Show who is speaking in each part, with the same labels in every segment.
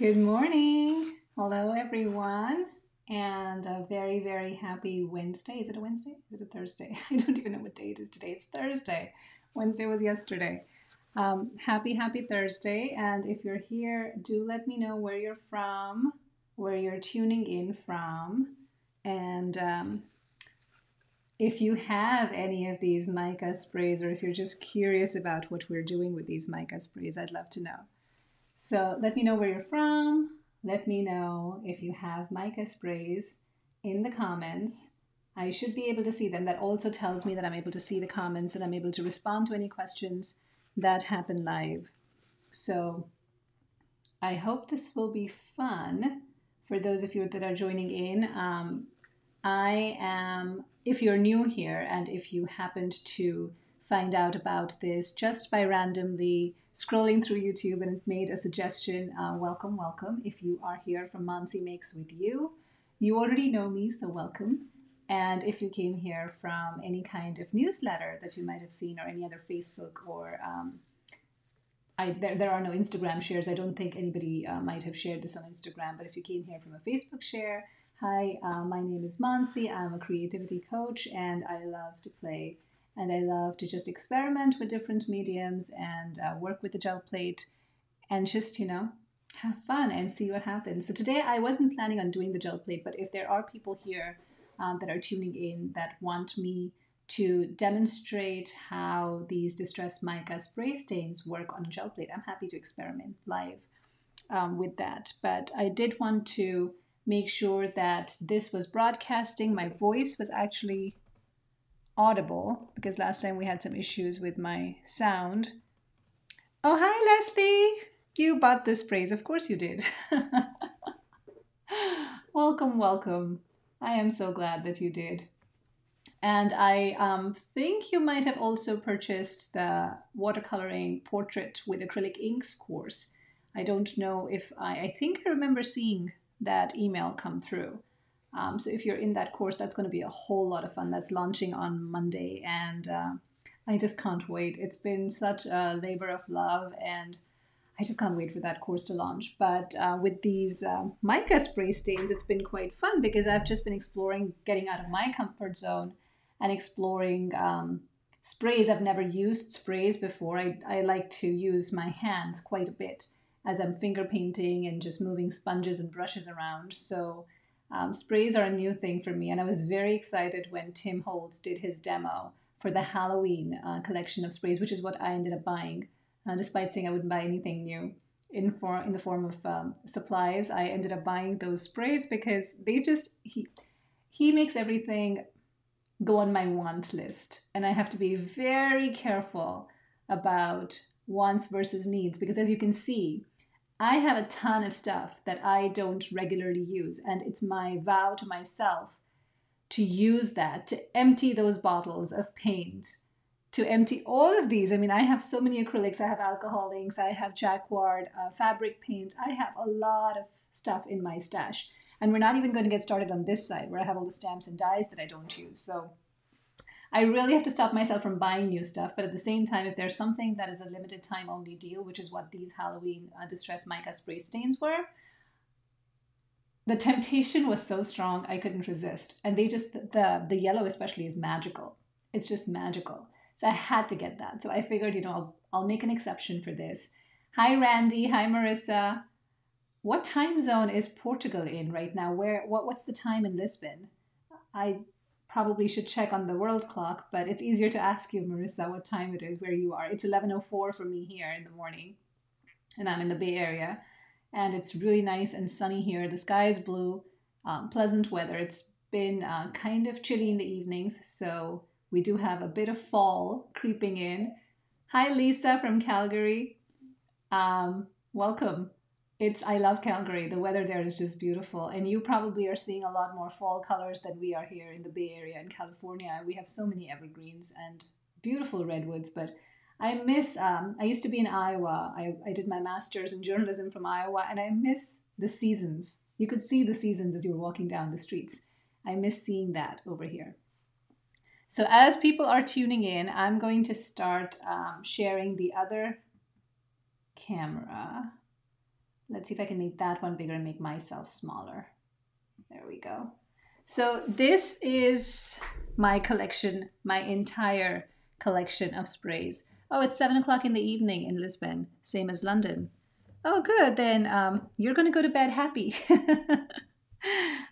Speaker 1: Good morning. Hello, everyone. And a very, very happy Wednesday. Is it a Wednesday? Is it a Thursday? I don't even know what day it is today. It's Thursday. Wednesday was yesterday. Um, happy, happy Thursday. And if you're here, do let me know where you're from, where you're tuning in from. And um, if you have any of these mica sprays, or if you're just curious about what we're doing with these mica sprays, I'd love to know. So let me know where you're from. Let me know if you have mica sprays in the comments. I should be able to see them. That also tells me that I'm able to see the comments and I'm able to respond to any questions that happen live. So I hope this will be fun for those of you that are joining in. Um, I am, if you're new here and if you happened to find out about this just by randomly scrolling through YouTube and made a suggestion. Uh, welcome, welcome. If you are here from Mansi Makes with You, you already know me, so welcome. And if you came here from any kind of newsletter that you might have seen or any other Facebook or um, I, there, there are no Instagram shares. I don't think anybody uh, might have shared this on Instagram, but if you came here from a Facebook share, hi, uh, my name is Mansi. I'm a creativity coach and I love to play and I love to just experiment with different mediums and uh, work with the gel plate and just, you know, have fun and see what happens. So today I wasn't planning on doing the gel plate, but if there are people here um, that are tuning in that want me to demonstrate how these distress mica spray stains work on a gel plate, I'm happy to experiment live um, with that. But I did want to make sure that this was broadcasting. My voice was actually audible because last time we had some issues with my sound. Oh, hi, Leslie. You bought this phrase. Of course you did. welcome, welcome. I am so glad that you did. And I um, think you might have also purchased the watercoloring portrait with acrylic inks course. I don't know if I, I think I remember seeing that email come through. Um, so if you're in that course, that's going to be a whole lot of fun. That's launching on Monday, and uh, I just can't wait. It's been such a labor of love, and I just can't wait for that course to launch. But uh, with these uh, mica spray stains, it's been quite fun because I've just been exploring getting out of my comfort zone and exploring um, sprays. I've never used sprays before. I, I like to use my hands quite a bit as I'm finger painting and just moving sponges and brushes around. So um, sprays are a new thing for me, and I was very excited when Tim Holtz did his demo for the Halloween uh, collection of sprays, which is what I ended up buying. Uh, despite saying I wouldn't buy anything new in for in the form of um, supplies, I ended up buying those sprays because they just he he makes everything go on my want list, and I have to be very careful about wants versus needs because as you can see I have a ton of stuff that I don't regularly use, and it's my vow to myself to use that, to empty those bottles of paint, to empty all of these. I mean, I have so many acrylics, I have alcohol inks, I have jacquard, uh, fabric paints, I have a lot of stuff in my stash. And we're not even going to get started on this side where I have all the stamps and dies that I don't use. So I really have to stop myself from buying new stuff. But at the same time, if there's something that is a limited time only deal, which is what these Halloween uh, Distress Mica spray stains were, the temptation was so strong I couldn't resist. And they just the the yellow especially is magical. It's just magical. So I had to get that. So I figured, you know, I'll, I'll make an exception for this. Hi Randy. Hi Marissa. What time zone is Portugal in right now? Where what what's the time in Lisbon? I probably should check on the world clock, but it's easier to ask you, Marissa, what time it is where you are. It's 11:04 for me here in the morning, and I'm in the Bay Area, and it's really nice and sunny here. The sky is blue, um, pleasant weather. It's been uh, kind of chilly in the evenings, so we do have a bit of fall creeping in. Hi, Lisa from Calgary. Um, welcome it's I love Calgary. The weather there is just beautiful, and you probably are seeing a lot more fall colors than we are here in the Bay Area in California. We have so many evergreens and beautiful redwoods, but I miss. Um, I used to be in Iowa. I, I did my master's in journalism from Iowa, and I miss the seasons. You could see the seasons as you were walking down the streets. I miss seeing that over here. So as people are tuning in, I'm going to start um, sharing the other camera let's see if I can make that one bigger and make myself smaller. There we go. So this is my collection, my entire collection of sprays. Oh, it's seven o'clock in the evening in Lisbon, same as London. Oh, good. Then um, you're going to go to bed happy.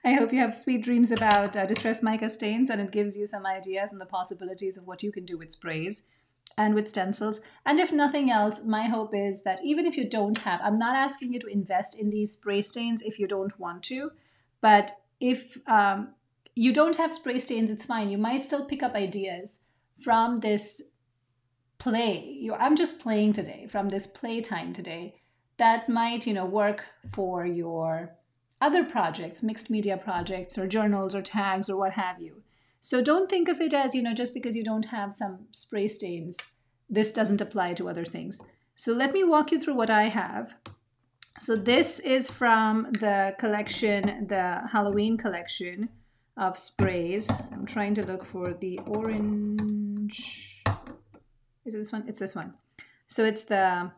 Speaker 1: I hope you have sweet dreams about uh, distress mica stains and it gives you some ideas and the possibilities of what you can do with sprays and with stencils. And if nothing else, my hope is that even if you don't have, I'm not asking you to invest in these spray stains if you don't want to, but if um, you don't have spray stains, it's fine. You might still pick up ideas from this play. You, I'm just playing today, from this playtime today, that might, you know, work for your other projects, mixed media projects or journals or tags or what have you. So don't think of it as, you know, just because you don't have some spray stains, this doesn't apply to other things. So let me walk you through what I have. So this is from the collection, the Halloween collection of sprays. I'm trying to look for the orange. Is it this one? It's this one. So it's the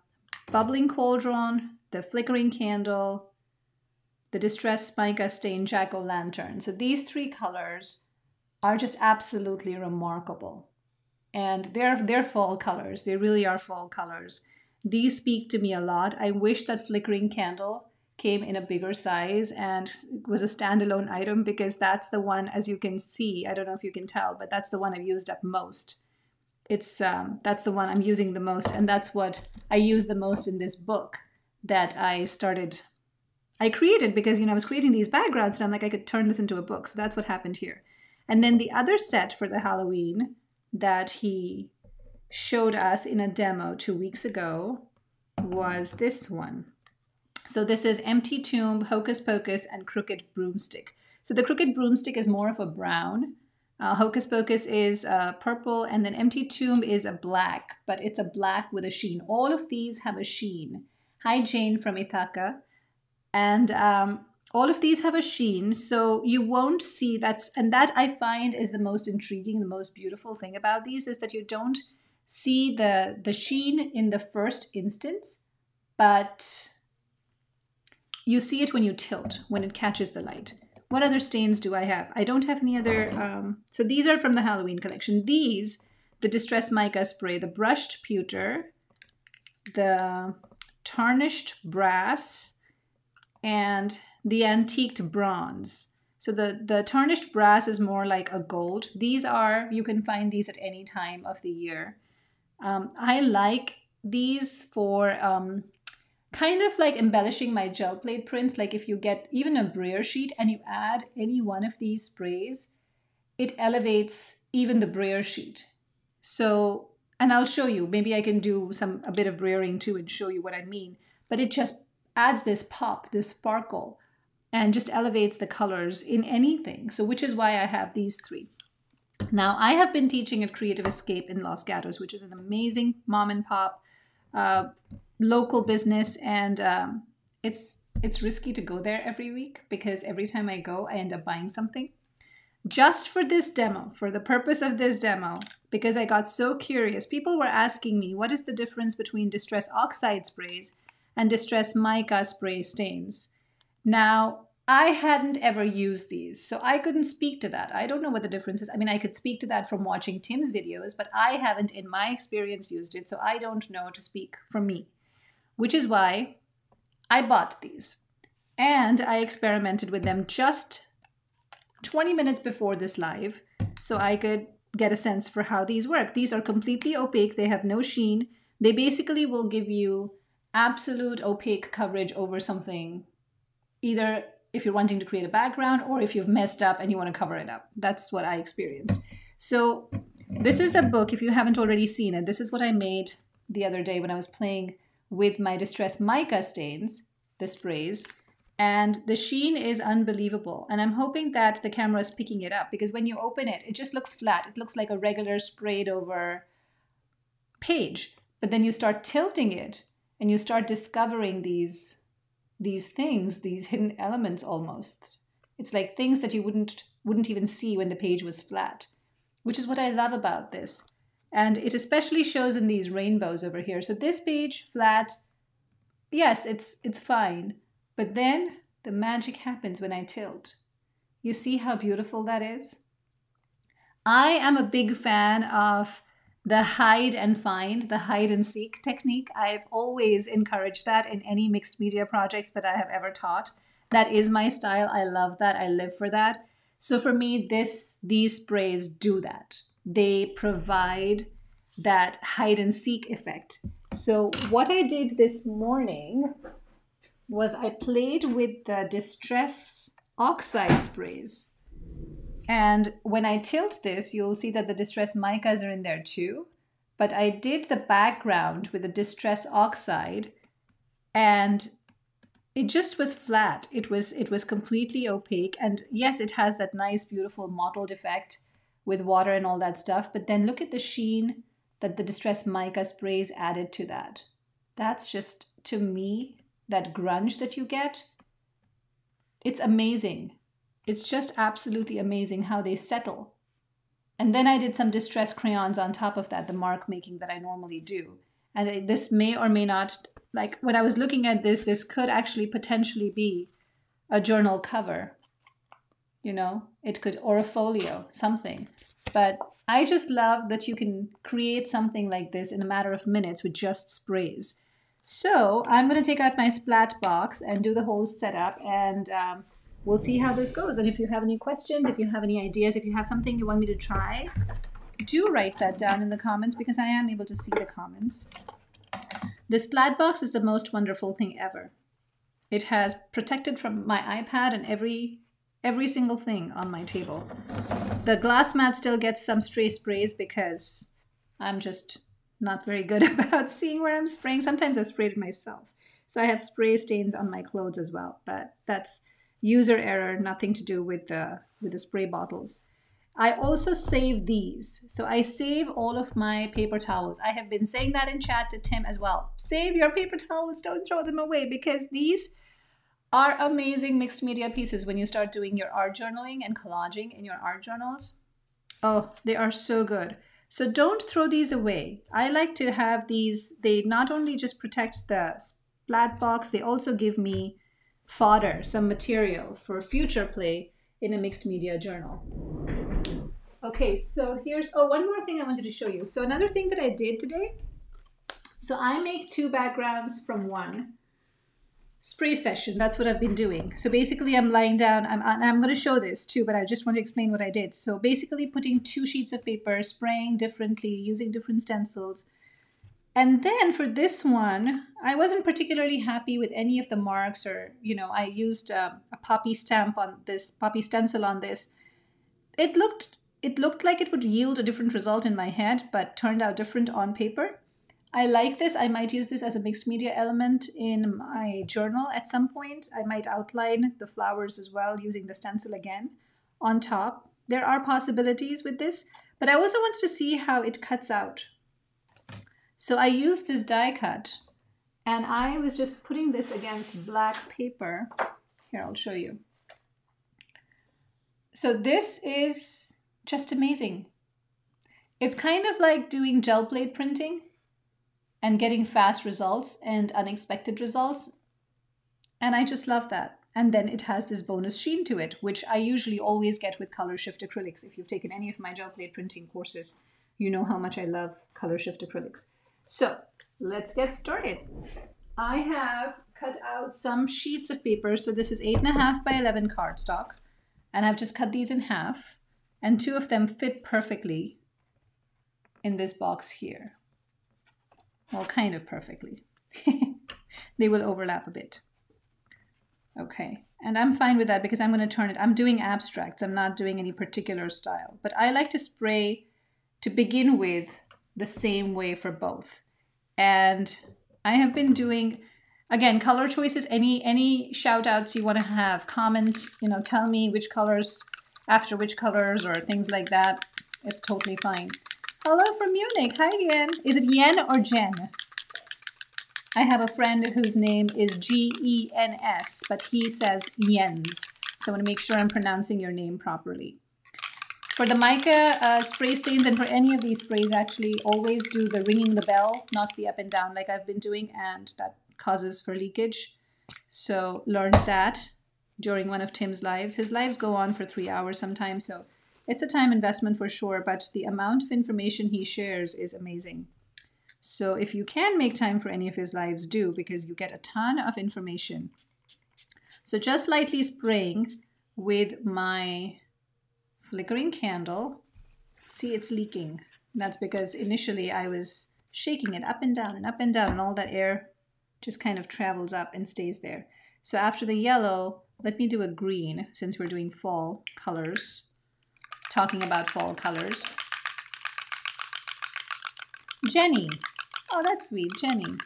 Speaker 1: bubbling cauldron, the flickering candle, the Distress Mica Stain Jack O' Lantern. So these three colors are just absolutely remarkable. And they're, they're fall colors. They really are fall colors. These speak to me a lot. I wish that Flickering Candle came in a bigger size and was a standalone item because that's the one, as you can see, I don't know if you can tell, but that's the one I've used up most. It's um, that's the one I'm using the most, and that's what I use the most in this book that I started I created because you know I was creating these backgrounds and I'm like I could turn this into a book. So that's what happened here. And then the other set for the Halloween that he showed us in a demo two weeks ago was this one. So this is Empty Tomb, Hocus Pocus, and Crooked Broomstick. So the Crooked Broomstick is more of a brown. Uh, Hocus Pocus is uh, purple, and then Empty Tomb is a black, but it's a black with a sheen. All of these have a sheen. Hi, Jane from Ithaca and um, all of these have a sheen so you won't see that's and that i find is the most intriguing the most beautiful thing about these is that you don't see the the sheen in the first instance but you see it when you tilt when it catches the light. What other stains do i have? I don't have any other um, so these are from the halloween collection. These the distress mica spray the brushed pewter the tarnished brass and the antiqued bronze. So the, the tarnished brass is more like a gold. These are, you can find these at any time of the year. Um, I like these for um, kind of like embellishing my gel plate prints. Like if you get even a brayer sheet and you add any one of these sprays, it elevates even the brayer sheet. So, and I'll show you, maybe I can do some, a bit of brayering too and show you what I mean, but it just adds this pop, this sparkle, and just elevates the colors in anything. So, which is why I have these three. Now, I have been teaching at Creative Escape in Los Gatos, which is an amazing mom and pop uh, local business, and um, it's it's risky to go there every week because every time I go, I end up buying something. Just for this demo, for the purpose of this demo, because I got so curious, people were asking me what is the difference between distress oxide sprays and Distress Mica spray stains. Now, I hadn't ever used these, so I couldn't speak to that. I don't know what the difference is. I mean, I could speak to that from watching Tim's videos, but I haven't, in my experience, used it, so I don't know to speak for me. Which is why I bought these. And I experimented with them just 20 minutes before this live, so I could get a sense for how these work. These are completely opaque, they have no sheen. They basically will give you absolute opaque coverage over something, either if you're wanting to create a background or if you've messed up and you want to cover it up. That's what I experienced. So, this is the book. If you haven't already seen it, this is what I made the other day when I was playing with my Distress Mica stains, the sprays. And the sheen is unbelievable. And I'm hoping that the camera is picking it up because when you open it, it just looks flat. It looks like a regular sprayed over page. But then you start tilting it and you start discovering these these things these hidden elements almost it's like things that you wouldn't wouldn't even see when the page was flat which is what i love about this and it especially shows in these rainbows over here so this page flat yes, it's it's fine. But then the magic happens when I tilt. You see how beautiful that is? I am a big fan of the hide and find, the hide and seek technique. I've always encouraged that in any mixed media projects that I have ever taught. That is my style. I love that. I live for that. So for me, this these sprays do that. They provide that hide and seek effect. So what I did this morning was I played with the distress oxide sprays. And when I tilt this, you'll see that the distress micas are in there too. But I did the background with the distress oxide and it just was flat. It was it was completely opaque. And yes, it has that nice, beautiful mottled effect with water and all that stuff. But then look at the sheen that the distress mica sprays added to that. That's just to me that grunge that you get. It's amazing. It's just absolutely amazing how they settle. And then I did some distress crayons on top of that, the mark making that I normally do. And this may or may not, like when I was looking at this, this could actually potentially be a journal cover. You know, it could, or a folio, something. But I just love that you can create something like this in a matter of minutes with just sprays. So I'm going to take out my splat box and do the whole setup and um, we'll see how this goes. And if you have any questions, if you have any ideas, if you have something you want me to try, do write that down in the comments because I am able to see the comments. The splat box is the most wonderful thing ever. It has protected from my iPad and every every single thing on my table. The glass mat still gets some stray sprays because I'm just not very good about seeing where I'm spraying. Sometimes I've sprayed it myself. So I have spray stains on my clothes as well, but that's user error, nothing to do with the with the spray bottles. I also save these. So I save all of my paper towels. I have been saying that in chat to Tim as well. Save your paper towels, don't throw them away because these are amazing mixed media pieces when you start doing your art journaling and collaging in your art journals. Oh, they are so good. So don't throw these away. I like to have these, they not only just protect the splat box, they also give me fodder, some material for future play in a mixed media journal. Okay, so here's, oh, one more thing I wanted to show you. So another thing that I did today, so I make two backgrounds from one spray session. That's what I've been doing. So basically I'm lying down, I'm, and I'm going to show this too, but I just want to explain what I did. So basically putting two sheets of paper, spraying differently, using different stencils. And then for this one, I wasn't particularly happy with any of the marks or, you know, I used um, a poppy stamp on this, poppy stencil on this. It looked, it looked like it would yield a different result in my head, but turned out different on paper. I like this. I might use this as a mixed media element in my journal at some point. I might outline the flowers as well using the stencil again on top. There are possibilities with this, but I also wanted to see how it cuts out. So I used this die cut and I was just putting this against black paper. Here, I'll show you. So this is just amazing. It's kind of like doing gel plate printing and getting fast results and unexpected results. And I just love that. And then it has this bonus sheen to it, which I usually always get with color shift acrylics. If you've taken any of my gel plate printing courses, you know how much I love color shift acrylics. So let's get started. I have cut out some sheets of paper. So this is eight and a half by 11 cardstock. And I've just cut these in half. And two of them fit perfectly in this box here. Well, kind of perfectly. they will overlap a bit. Okay, and I'm fine with that because I'm going to turn it. I'm doing abstracts. I'm not doing any particular style. But I like to spray to begin with the same way for both. And I have been doing again color choices any any shout outs you want to have comment you know tell me which colors after which colors or things like that it's totally fine Hello from Munich. Hi, Yen. Is it Yen or Jen? I have a friend whose name is G E N S, but he says Jens. So I want to make sure I'm pronouncing your name properly. For the mica uh, spray stains and for any of these sprays, actually, always do the ringing the bell, not the up and down like I've been doing, and that causes for leakage. So learned that during one of Tim's lives. His lives go on for three hours sometimes, so it's a time investment for sure, but the amount of information he shares is amazing. So if you can make time for any of his lives, do because you get a ton of information. So just lightly spraying with my flickering candle. See, it's leaking. That's because initially I was shaking it up and down and up and down, and all that air just kind of travels up and stays there. So after the yellow, let me do a green since we're doing fall colors, talking about fall colors. Jenny. Oh, that's sweet, Jenny.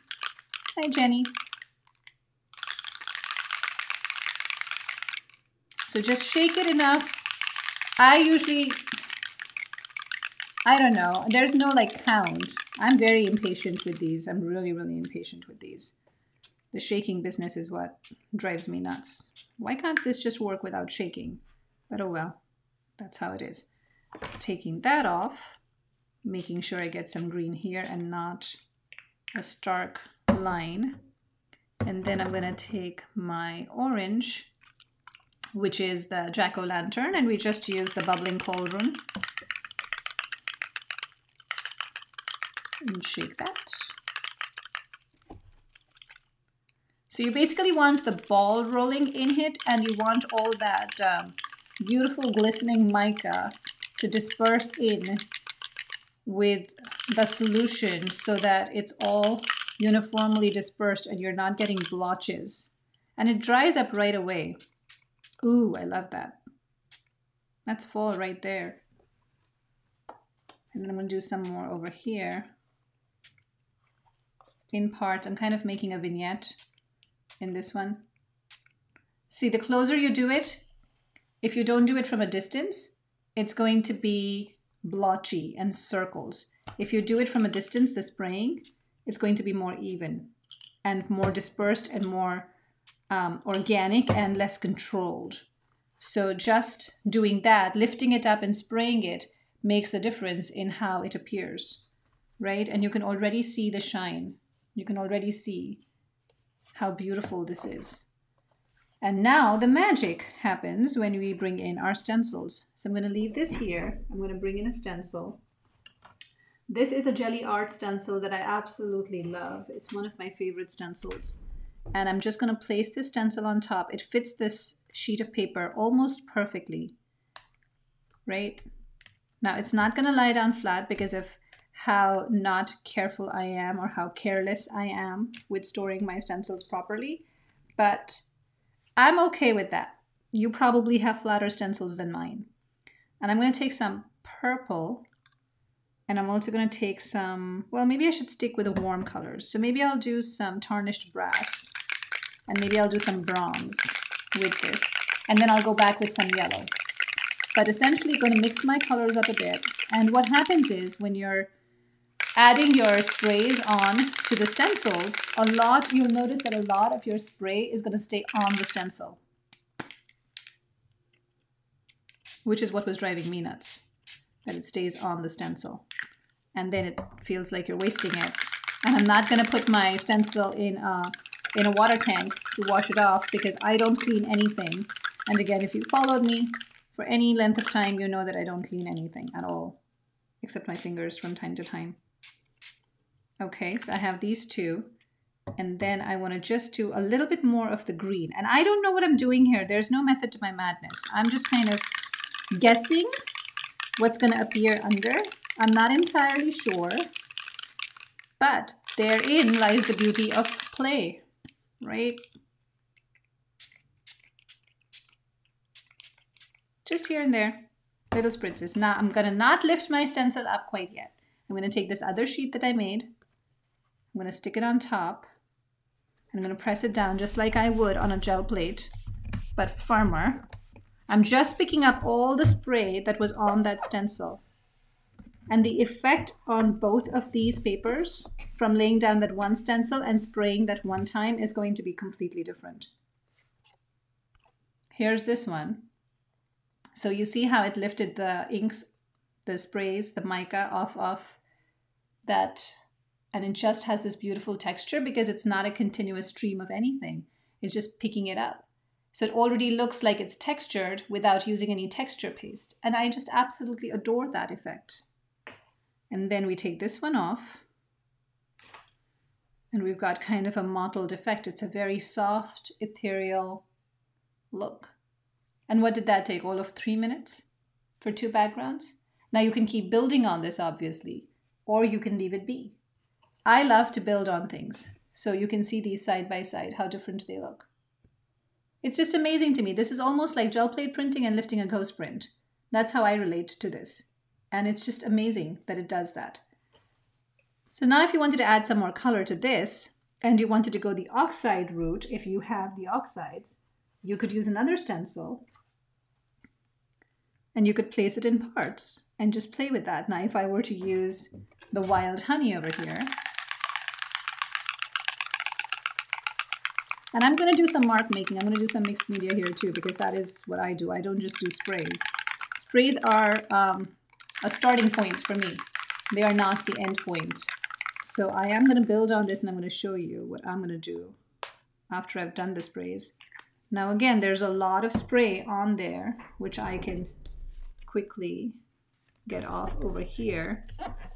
Speaker 1: Hi, Jenny. So just shake it enough. I usually, I don't know, there's no like count. I'm very impatient with these. I'm really, really impatient with these. The shaking business is what drives me nuts. Why can't this just work without shaking? But oh well, that's how it is. Taking that off, making sure I get some green here and not a stark line. And then I'm gonna take my orange, which is the jack-o'-lantern, and we just use the bubbling cauldron. And shake that. So you basically want the ball rolling in it and you want all that um, beautiful glistening mica to disperse in with the solution so that it's all uniformly dispersed and you're not getting blotches. And it dries up right away. Ooh, I love that. That's fall right there. And then I'm going to do some more over here. In parts, I'm kind of making a vignette in this one. See, the closer you do it, if you don't do it from a distance, it's going to be blotchy and circles. If you do it from a distance, the spraying, it's going to be more even and more dispersed and more um, organic and less controlled. So just doing that, lifting it up and spraying it makes a difference in how it appears, right? And you can already see the shine. You can already see how beautiful this is. And now the magic happens when we bring in our stencils. So I'm going to leave this here. I'm going to bring in a stencil. This is a jelly Art stencil that I absolutely love. It's one of my favorite stencils. And I'm just going to place this stencil on top. It fits this sheet of paper almost perfectly, right? Now it's not going to lie down flat because of how not careful I am or how careless I am with storing my stencils properly. But I'm okay with that. You probably have flatter stencils than mine. And I'm going to take some purple and I'm also going to take some, well, maybe I should stick with the warm colors. So maybe I'll do some tarnished brass and maybe I'll do some bronze with this. And then I'll go back with some yellow. But essentially going to mix my colors up a bit. And what happens is when you're adding your sprays on to the stencils, a lot, you'll notice that a lot of your spray is going to stay on the stencil, which is what was driving me nuts, that it stays on the stencil. And then it feels like you're wasting it. And I'm not going to put my stencil in a, in a water tank to wash it off because I don't clean anything. And again, if you followed me for any length of time, you know that I don't clean anything at all, except my fingers from time to time. Okay, so I have these two. And then I want to just do a little bit more of the green. And I don't know what I'm doing here. There's no method to my madness. I'm just kind of guessing what's going to appear under. I'm not entirely sure. But therein lies the beauty of play, right? Just here and there, little spritzes. Now I'm to not lift my stencil up quite yet. I'm to take this other sheet that I made I'm to stick it on top. I'm to press it down just like I would on a gel plate, but firmer. I'm just picking up all the spray that was on that stencil. And the effect on both of these papers from laying down that one stencil and spraying that one time is going to be completely different. Here's this one. So you see how it lifted the inks, the sprays, the mica off of that And it just has this beautiful texture because it's not a continuous stream of anything. It's just picking it up. So it already looks like it's textured without using any texture paste. And I just absolutely adore that effect. And then we take this one off. And we've got kind of a mottled effect. It's a very soft, ethereal look. And what did that take? All of three minutes for two backgrounds? Now you can keep building on this, obviously, or you can leave it be. I love to build on things. So you can see these side by side, how different they look. It's just amazing to me. This is almost like gel plate printing and lifting a ghost print. That's how I relate to this. And it's just amazing that it does that. So now if you wanted to add some more color to this, and you wanted to go the oxide route, if you have the oxides, you could use another stencil and you could place it in parts and just play with that. Now, if I were to use the wild honey over here, and I'm going to do some mark making. I'm going to do some mixed media here too, because that is what I do. I don't just do sprays. Sprays are um, a starting point for me. They are not the end point. So I am going to build on this and I'm going to show you what I'm going to do after I've done the sprays. Now again, there's a lot of spray on there, which I can quickly get off over here.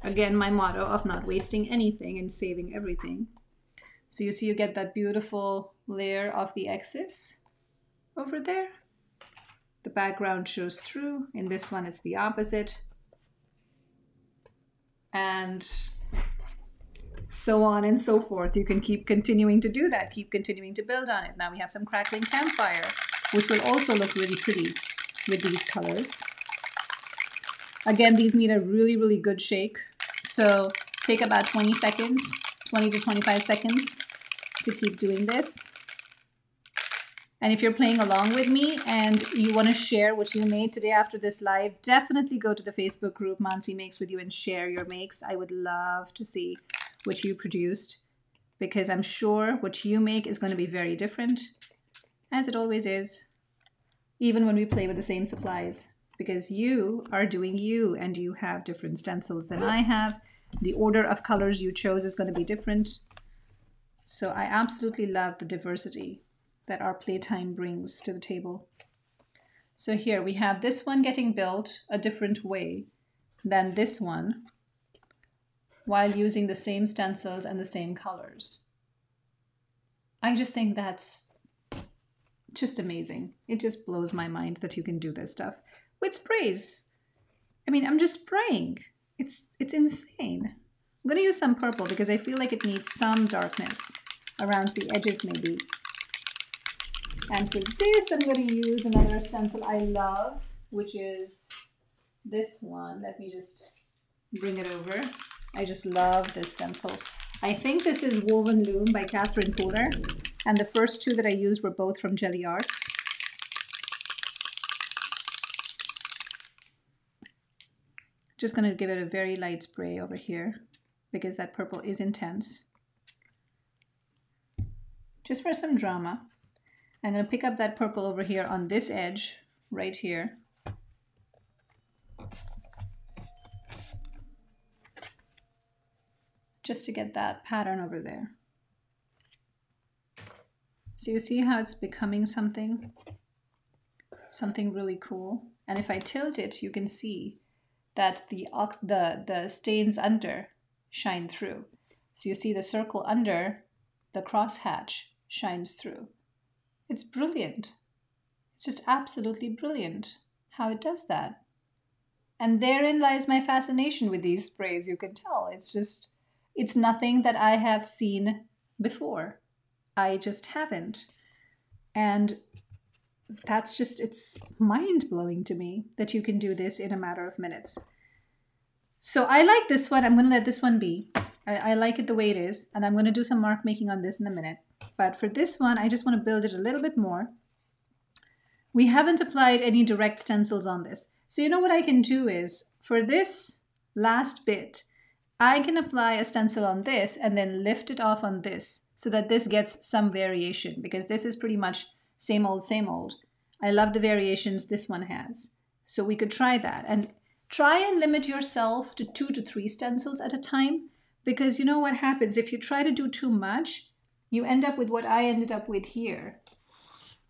Speaker 1: Again, my motto of not wasting anything and saving everything. So you see you get that beautiful layer of the excess over there. The background shows through. In this one, it's the opposite. And so on and so forth. You can keep continuing to do that, keep continuing to build on it. Now we have some crackling campfire, which will also look really pretty with these colors. Again, these need a really, really good shake. So take about 20 seconds, 20 to 25 seconds to keep doing this. And if you're playing along with me and you want to share what you made today after this live, definitely go to the Facebook group Mansi Makes with you and share your makes. I would love to see what you produced because I'm sure what you make is going to be very different, as it always is, even when we play with the same supplies, because you are doing you and you have different stencils than I have. The order of colors you chose is going to be different. So I absolutely love the diversity that our playtime brings to the table. So here we have this one getting built a different way than this one while using the same stencils and the same colors. I just think that's just amazing. It just blows my mind that you can do this stuff with sprays. I mean, I'm just spraying. It's it's insane. I'm to use some purple because I feel like it needs some darkness around the edges maybe. And for this, I'm going to use another stencil I love, which is this one. Let me just bring it over. I just love this stencil. I think this is Woven Loom by Catherine Kohler. And the first two that I used were both from Jelly Arts. Just going to give it a very light spray over here because that purple is intense. Just for some drama. I'm going to pick up that purple over here on this edge right here. Just to get that pattern over there. So you see how it's becoming something, something really cool. And if I tilt it, you can see that the, the, the stains under shine through. So you see the circle under the crosshatch shines through. It's brilliant. It's just absolutely brilliant how it does that. And therein lies my fascination with these sprays, you can tell. It's just, it's nothing that I have seen before. I just haven't. And that's just, it's mind blowing to me that you can do this in a matter of minutes. So I like this one. I'm going to let this one be. I, I like it the way it is. And I'm going to do some mark making on this in a minute. But for this one, I just want to build it a little bit more. We haven't applied any direct stencils on this. So you know what I can do is, for this last bit, I can apply a stencil on this and then lift it off on this so that this gets some variation because this is pretty much same old, same old. I love the variations this one has. So we could try that and try and limit yourself to two to three stencils at a time because you know what happens if you try to do too much, you end up with what I ended up with here,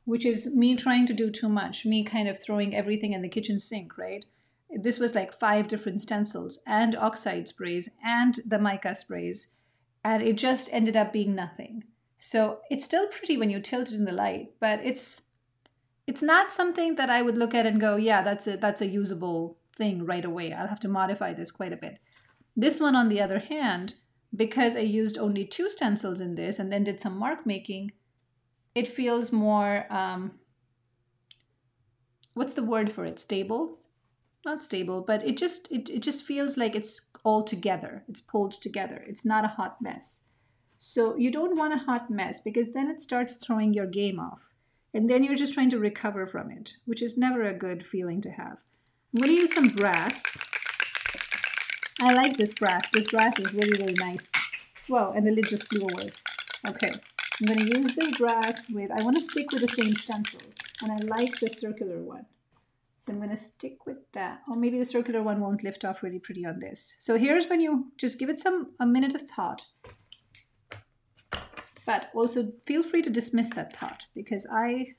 Speaker 1: which is me trying to do too much, me kind of throwing everything in the kitchen sink, right? This was like five different stencils and oxide sprays and the mica sprays, and it just ended up being nothing. So it's still pretty when you tilt it in the light, but it's it's not something that I would look at and go, yeah, that's a that's a usable thing right away. I'll have to modify this quite a bit. This one, on the other hand, because I used only two stencils in this and then did some mark making, it feels more, um, what's the word for it? Stable? Not stable, but it just it, it just feels like it's all together. It's pulled together. It's not a hot mess. So you don't want a hot mess because then it starts throwing your game off. And then you're just trying to recover from it, which is never a good feeling to have. I'm going to use some brass. I like this brass. This brass is really, really nice. Whoa, and the lid just flew away. Okay, I'm going to use this brass with, I want to stick with the same stencils. And I like the circular one. So I'm going to stick with that. Or maybe the circular one won't lift off really pretty on this. So here's when you just give it some a minute of thought. But also feel free to dismiss that thought because I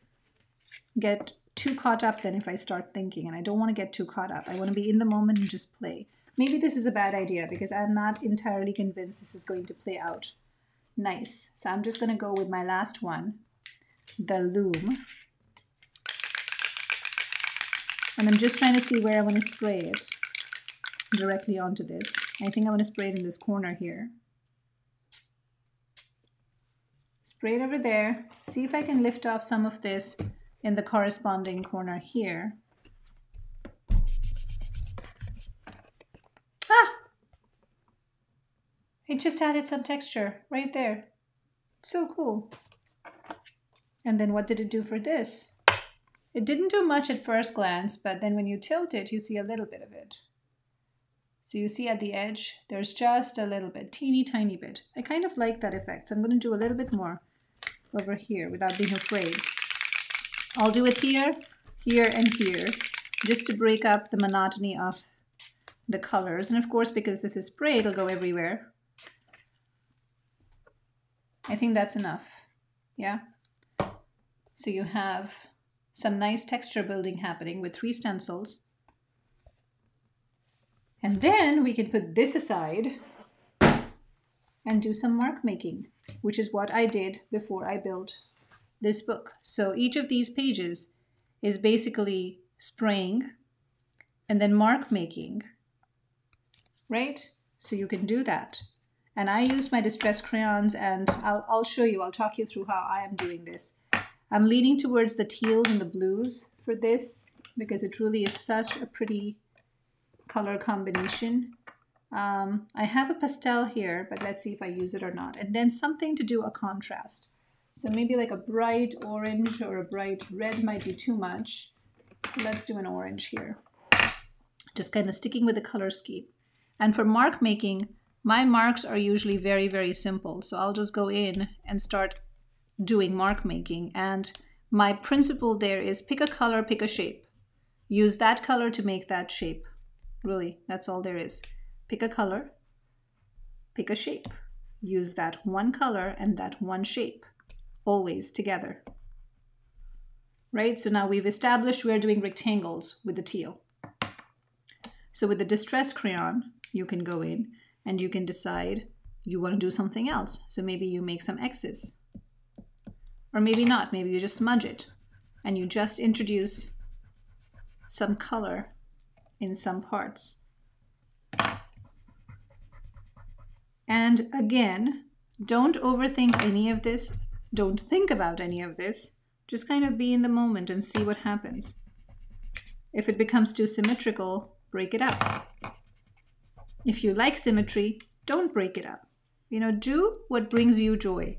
Speaker 1: get too caught up then if I start thinking and I don't want to get too caught up. I want to be in the moment and just play. Maybe this is a bad idea because I'm not entirely convinced this is going to play out nice. So I'm just going to go with my last one, the loom. And I'm just trying to see where I want to spray it directly onto this. I think I want to spray it in this corner here. spray it over there. See if I can lift off some of this in the corresponding corner here. Just added some texture right there. So cool. And then what did it do for this? It didn't do much at first glance, but then when you tilt it, you see a little bit of it. So you see at the edge, there's just a little bit, teeny tiny bit. I kind of like that effect. So I'm going to do a little bit more over here without being afraid. I'll do it here, here, and here, just to break up the monotony of the colors. And of course, because this is spray, it'll go everywhere. I think that's enough. Yeah. So you have some nice texture building happening with three stencils. And then we can put this aside and do some mark making, which is what I did before I built this book. So each of these pages is basically spraying and then mark making, right? So you can do that. And I used my distress crayons and I'll, I'll show you, I'll talk you through how I am doing this. I'm leaning towards the teals and the blues for this because it really is such a pretty color combination. Um, I have a pastel here, but let's see if I use it or not. And then something to do a contrast. So maybe like a bright orange or a bright red might be too much. So let's do an orange here. Just kind of sticking with the color scheme. And for mark making, my marks are usually very, very simple. So I'll just go in and start doing mark making. And my principle there is pick a color, pick a shape. Use that color to make that shape. Really, that's all there is. Pick a color, pick a shape. Use that one color and that one shape, always together. Right, so now we've established we're doing rectangles with the teal. So with the distress crayon, you can go in and you can decide you want to do something else. So maybe you make some X's. Or maybe not, maybe you just smudge it and you just introduce some color in some parts. And again, don't overthink any of this. Don't think about any of this. Just kind of be in the moment and see what happens. If it becomes too symmetrical, break it up. If you like symmetry, don't break it up. You know, do what brings you joy.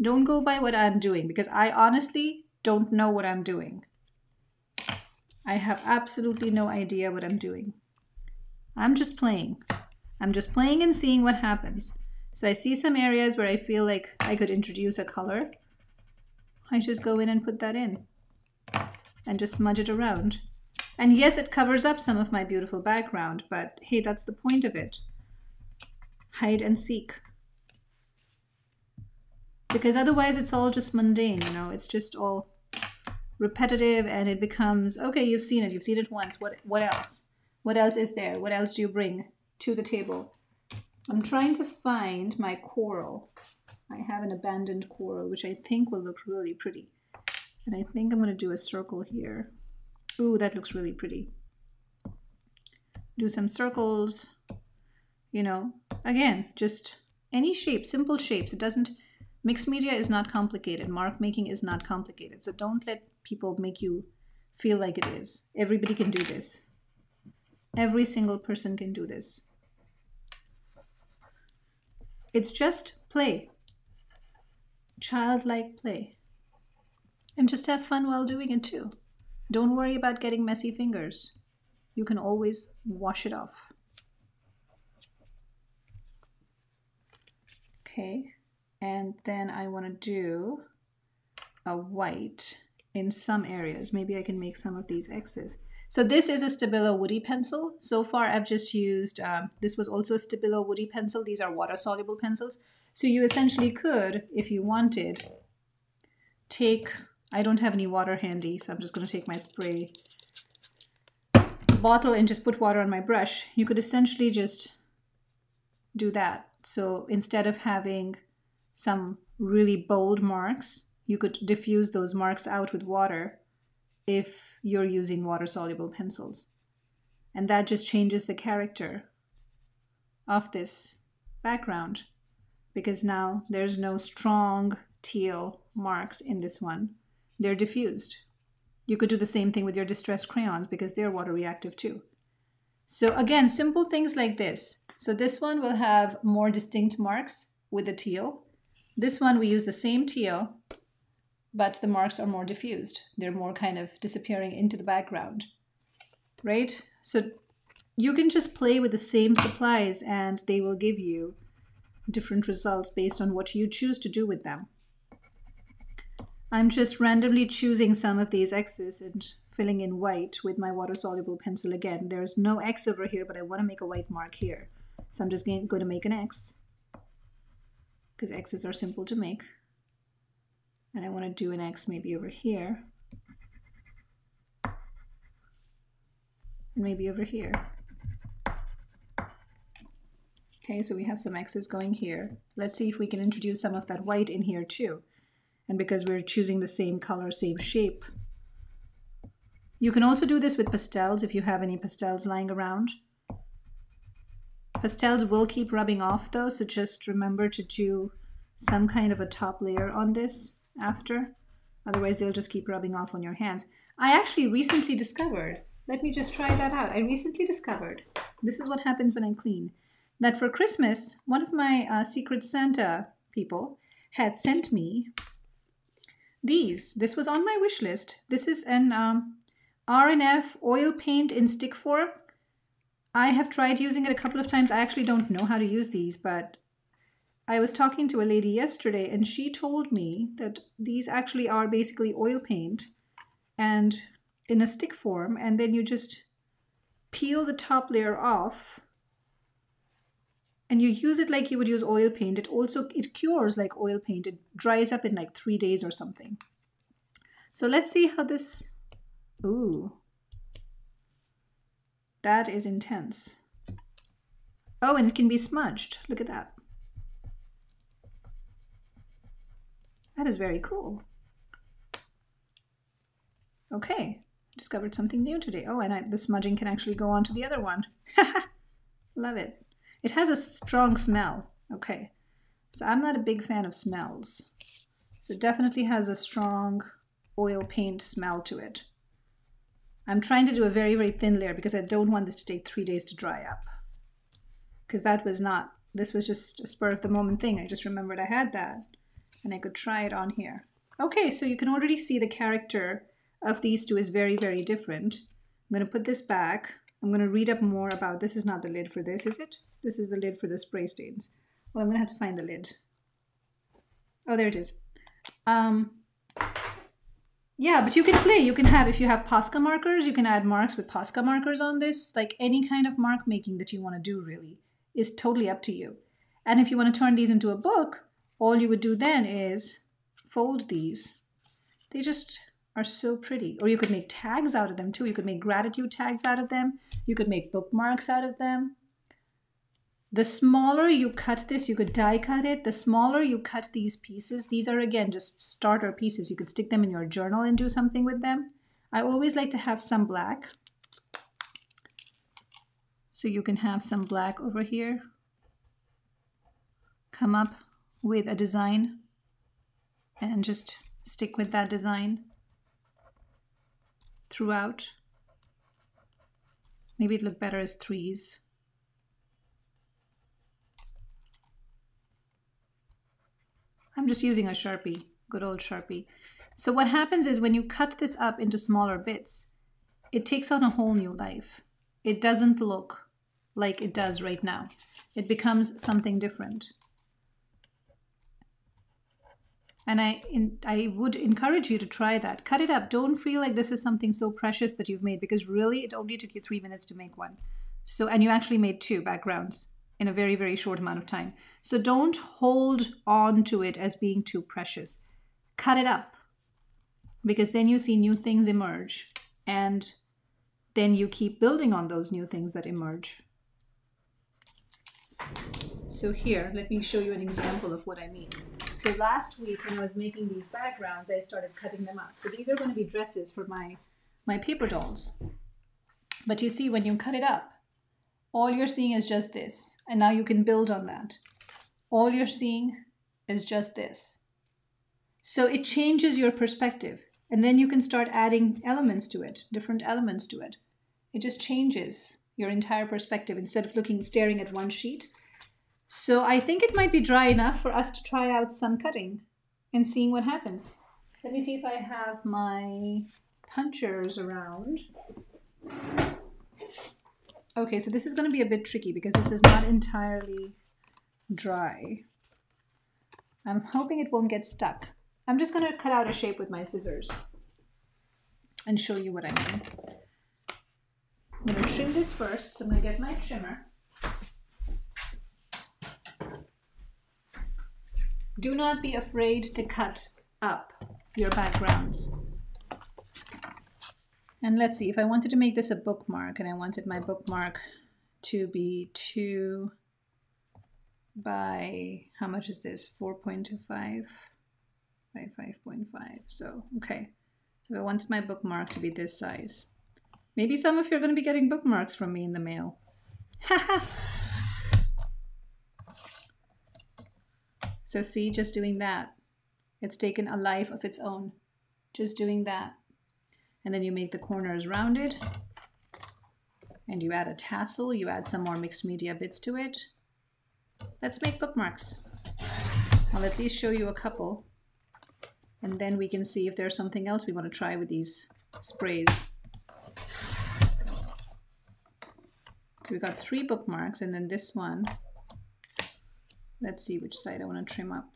Speaker 1: Don't go by what I'm doing because I honestly don't know what I'm doing. I have absolutely no idea what I'm doing. I'm just playing. I'm just playing and seeing what happens. So I see some areas where I feel like I could introduce a color. I just go in and put that in and just smudge it around. And yes, it covers up some of my beautiful background, but hey, that's the point of it. hide and seek. Because otherwise it's all just mundane, you know, it's just all repetitive and it becomes okay, you've seen it, you've seen it once. What what else? What else is there? What else do you bring to the table? I'm trying to find my coral. I have an abandoned coral, which I think will look really pretty. And I think I'm going to do a circle here. Ooh, that looks really pretty. Do some circles, you know, again, just any shape, simple shapes. It doesn't, mixed media is not complicated. Mark making is not complicated. So don't let people make you feel like it is. Everybody can do this. Every single person can do this. It's just play, childlike play. And just have fun while doing it too. Don't worry about getting messy fingers. You can always wash it off. Okay, and then I want to do a white in some areas. Maybe I can make some of these X's. So this is a Stabilo Woody pencil. So far I've just used, um, this was also a Stabilo Woody pencil. These are water soluble pencils. So you essentially could, if you wanted, take, I don't have any water handy, so I'm just gonna take my spray bottle and just put water on my brush. You could essentially just do that. So instead of having some really bold marks, you could diffuse those marks out with water if you're using water soluble pencils. And that just changes the character of this background because now there's no strong teal marks in this one. They're diffused. You could do the same thing with your distressed crayons because they're water reactive too. So again, simple things like this. So this one will have more distinct marks with the teal. This one we use the same teal but the marks are more diffused. They're more kind of disappearing into the background, right? So you can just play with the same supplies and they will give you different results based on what you choose to do with them. I'm just randomly choosing some of these X's and filling in white with my water-soluble pencil again. There's no X over here, but I want to make a white mark here. So I'm just going to make an X because X's are simple to make and I want to do an X maybe over here and maybe over here. Okay, so we have some X's going here. Let's see if we can introduce some of that white in here too. And because we're choosing the same color, same shape. You can also do this with pastels if you have any pastels lying around. Pastels will keep rubbing off though, so just remember to do some kind of a top layer on this after. Otherwise, they'll just keep rubbing off on your hands. I actually recently discovered, let me just try that out. I recently discovered, this is what happens when I clean, that for Christmas, one of my uh, Secret Santa people had sent me these. This was on my wish list. This is an um, R&F oil paint in stick form. I have tried using it a couple of times. I actually don't know how to use these, but I was talking to a lady yesterday and she told me that these actually are basically oil paint and in a stick form and then you just peel the top layer off and you use it like you would use oil paint it also it cures like oil paint it dries up in like three days or something so let's see how this ooh that is intense oh and it can be smudged look at that That is very cool. Okay, discovered something new today. Oh, and I, the smudging can actually go on to the other one. Love it. It has a strong smell. Okay, so I'm not a big fan of smells. So it definitely has a strong oil paint smell to it. I'm trying to do a very, very thin layer because I don't want this to take three days to dry up. Because that was not, this was just a spur of the moment thing. I just remembered I had that and I could try it on here. Okay, so you can already see the character of these two is very, very different. I'm going to put this back. I'm going to read up more about, this is not the lid for this, is it? This is the lid for the spray stains. Well, I'm going to have to find the lid. Oh, there it is. Um, yeah, but you can play. You can have, if you have Posca markers, you can add marks with Posca markers on this. Like any kind of mark making that you want to do really is totally up to you. And if you want to turn these into a book, all you would do then is fold these. They just are so pretty. Or you could make tags out of them too. You could make gratitude tags out of them. You could make bookmarks out of them. The smaller you cut this, you could die cut it. The smaller you cut these pieces, these are again just starter pieces. You could stick them in your journal and do something with them. I always like to have some black. So you can have some black over here. Come up with a design and just stick with that design throughout. Maybe it look better as threes. I'm just using a Sharpie, good old Sharpie. So what happens is when you cut this up into smaller bits, it takes on a whole new life. It doesn't look like it does right now. It becomes something different. And I, in, I would encourage you to try that. Cut it up. Don't feel like this is something so precious that you've made because really it only took you three minutes to make one. So, and you actually made two backgrounds in a very, very short amount of time. So don't hold on to it as being too precious. Cut it up because then you see new things emerge and then you keep building on those new things that emerge. So here, let me show you an example of what I mean. So last week when I was making these backgrounds, I started cutting them up. So these are going to be dresses for my, my paper dolls. But you see, when you cut it up, all you're seeing is just this. And now you can build on that. All you're seeing is just this. So it changes your perspective. And then you can start adding elements to it, different elements to it. It just changes your entire perspective instead of looking, staring at one sheet. So I think it might be dry enough for us to try out some cutting and seeing what happens. Let me see if I have my punchers around. Okay, so this is going to be a bit tricky because this is not entirely dry. I'm hoping it won't get stuck. I'm just going to cut out a shape with my scissors and show you what I mean. I'm going to trim this first, so I'm going to get my trimmer. Do not be afraid to cut up your backgrounds. And let's see, if I wanted to make this a bookmark and I wanted my oh. bookmark to be 2 by, how much is this? 4.25 by 5.5. So, okay. So I wanted my bookmark to be this size. Maybe some of you are going to be getting bookmarks from me in the mail. so see, just doing that. It's taken a life of its own. Just doing that and then you make the corners rounded and you add a tassel, you add some more mixed media bits to it. Let's make bookmarks. I'll at least show you a couple and then we can see if there's something else we want to try with these sprays. So we got three bookmarks and then this one, let's see which side I want to trim up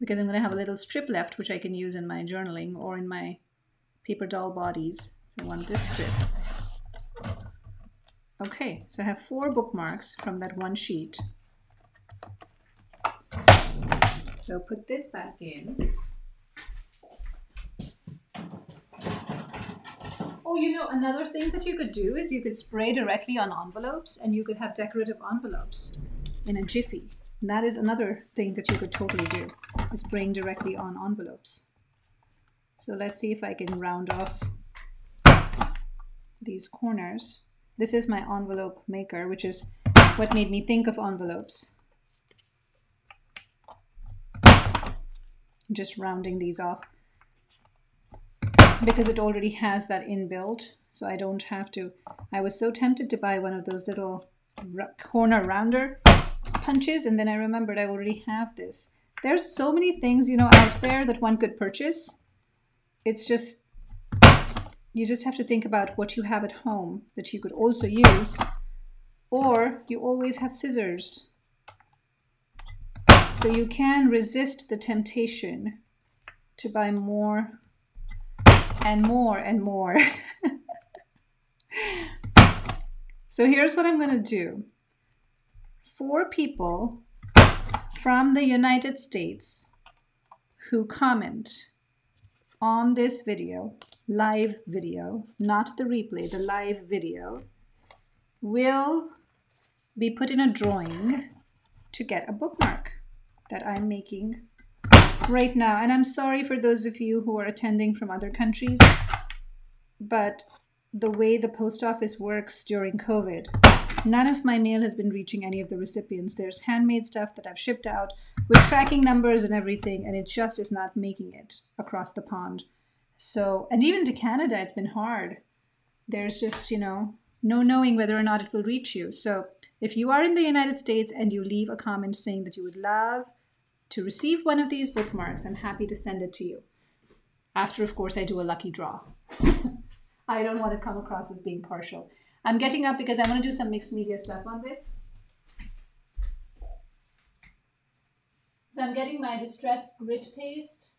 Speaker 1: because I'm going to have a little strip left which I can use in my journaling or in my paper doll bodies. So I want this strip. Okay, so I have four bookmarks from that one sheet. So put this back in. Oh, you know, another thing that you could do is you could spray directly on envelopes and you could have decorative envelopes in a jiffy. And that is another thing that you could totally do, spraying directly on envelopes. So let's see if I can round off these corners. This is my envelope maker, which is what made me think of envelopes. Just rounding these off because it already has that inbuilt so I don't have to I was so tempted to buy one of those little corner rounder punches and then I remembered I already have this. There's so many things, you know, out there that one could purchase. It's just, you just have to think about what you have at home that you could also use. Or you always have scissors. So you can resist the temptation to buy more and more and more. so here's what I'm going to do. four people from the United States who comment on this video, live video, not the replay, the live video, will be put in a drawing to get a bookmark that I'm making right now. And I'm sorry for those of you who are attending from other countries, but the way the post office works during COVID, none of my mail has been reaching any of the recipients. There's handmade stuff that I've shipped out with tracking numbers and everything, and it just is not making it across the pond. So, and even to Canada, it's been hard. There's just, you know, no knowing whether or not it will reach you. So, if you are in the United States and you leave a comment saying that you would love to receive one of these bookmarks, I'm happy to send it to you. After, of course, I do a lucky draw. I don't want to come across as being partial. I'm getting up because I want to do some mixed media stuff on this. So I'm getting my distress grit paste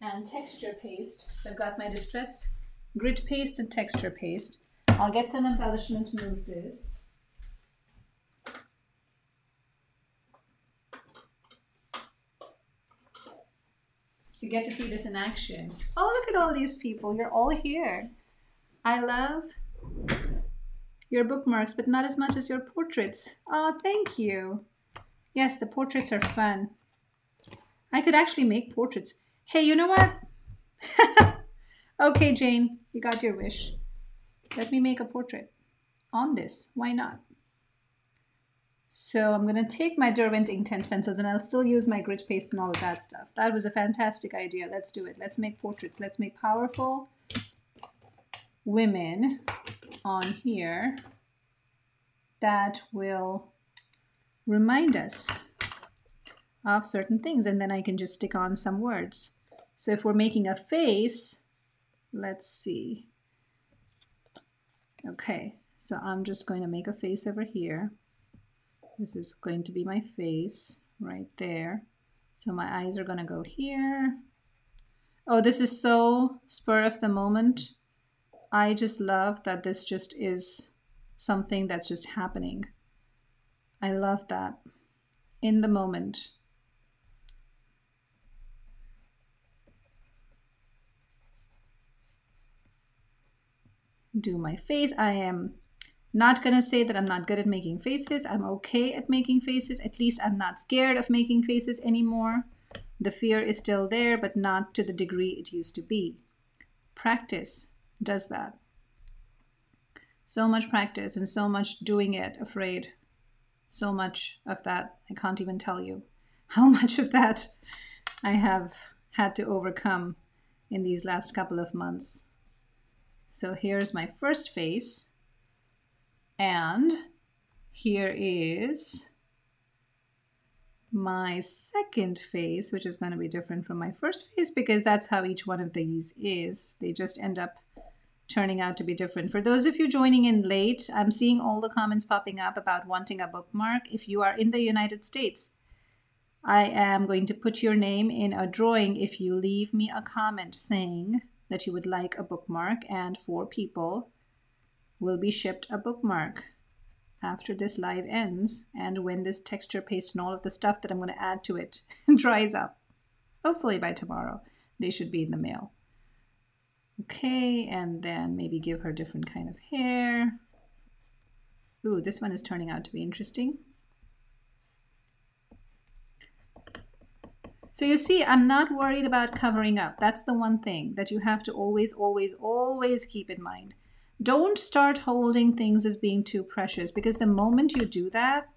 Speaker 1: and texture paste. So I've got my distress grit paste and texture paste. I'll get some embellishment mousses. So you get to see this in action. Oh, look at all these people. You're all here. I love your bookmarks, but not as much as your portraits. Oh, thank you. Yes, the portraits are fun. I could actually make portraits. Hey, you know what? okay, Jane, you got your wish. Let me make a portrait on this. Why not? So I'm going to take my Derwent Inktense pencils and I'll still use my grit paste and all of that stuff. That was a fantastic idea. Let's do it. Let's make portraits. Let's make powerful women on here that will remind us of certain things and then I can just stick on some words. So if we're making a face, let's see. Okay, so I'm just going to make a face over here. This is going to be my face right there. So my eyes are going to go here. Oh, this is so spur of the moment. I just love that this just is something that's just happening. I love that. In the moment. Do my face. I am not going to say that I'm not good at making faces. I'm okay at making faces. At least I'm not scared of making faces anymore. The fear is still there, but not to the degree it used to be. Practice does that. So much practice and so much doing it afraid. So much of that, I can't even tell you how much of that I have had to overcome in these last couple of months. So here's my first face. And here is my second face, which is going to be different from my first face because that's how each one of these is. They just end up turning out to be different. For those of you joining in late, I'm seeing all the comments popping up about wanting a bookmark. If you are in the United States, I am going to put your name in a drawing if you leave me a comment saying that you would like a bookmark, and four people will be shipped a bookmark after this live ends and when this texture paste and all of the stuff that I'm going to add to it dries up. Hopefully by tomorrow, they should be in the mail. Okay, and then maybe give her different kind of hair. Ooh, this one is turning out to be interesting. So you see, I'm not worried about covering up. That's the one thing that you have to always, always, always keep in mind. Don't start holding things as being too precious because the moment you do that,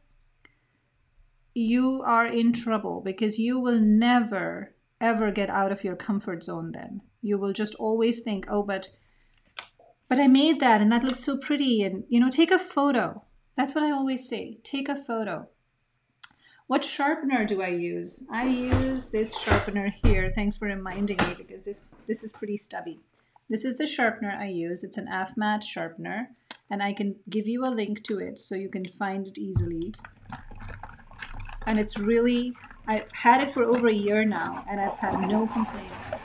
Speaker 1: you are in trouble because you will never ever get out of your comfort zone then. You will just always think, "Oh, but but I made that and that looked so pretty and you know, take a photo." That's what I always say. Take a photo. What sharpener do I use? I use this sharpener here. Thanks for reminding me because this this is pretty stubby. This is the sharpener I use. It's an AFMAT sharpener, and I can give you a link to it so you can find it easily. And it's really, I've had it for over a year now, and I've had no complaints.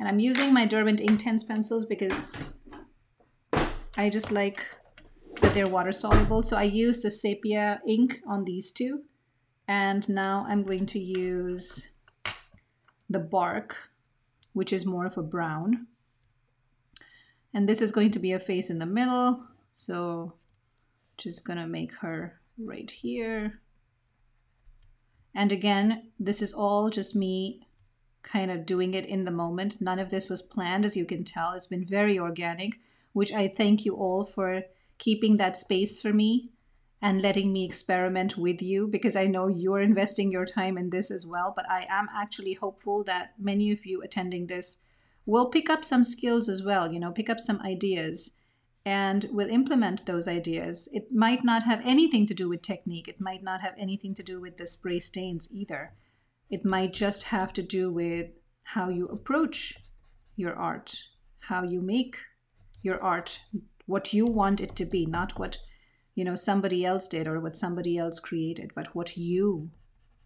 Speaker 1: And I'm using my Derwent Inktense pencils because I just like that they're water soluble. So I use the sepia ink on these two. And now I'm going to use the bark, which is more of a brown. And this is going to be a face in the middle. So just gonna make her right here. And again, this is all just me kind of doing it in the moment. None of this was planned, as you can tell. It's been very organic, which I thank you all for keeping that space for me and letting me experiment with you because I know you're investing your time in this as well. But I am actually hopeful that many of you attending this will pick up some skills as well, you know, pick up some ideas and will implement those ideas. It might not have anything to do with technique, it might not have anything to do with the spray stains either. It might just have to do with how you approach your art, how you make your art, what you want it to be, not what you know somebody else did or what somebody else created, but what you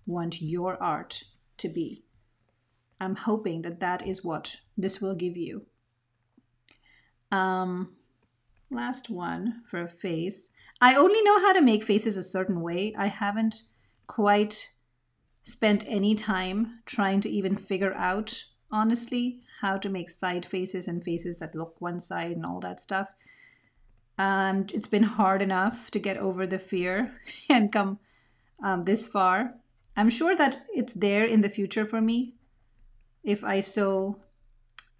Speaker 1: want your art to be. I'm hoping that that is what this will give you. Um, last one for a face. I only know how to make faces a certain way. I haven't quite spent any time trying to even figure out, honestly, how to make side faces and faces that look one side and all that stuff. And it's been hard enough to get over the fear and come um, this far. I'm sure that it's there in the future for me if I so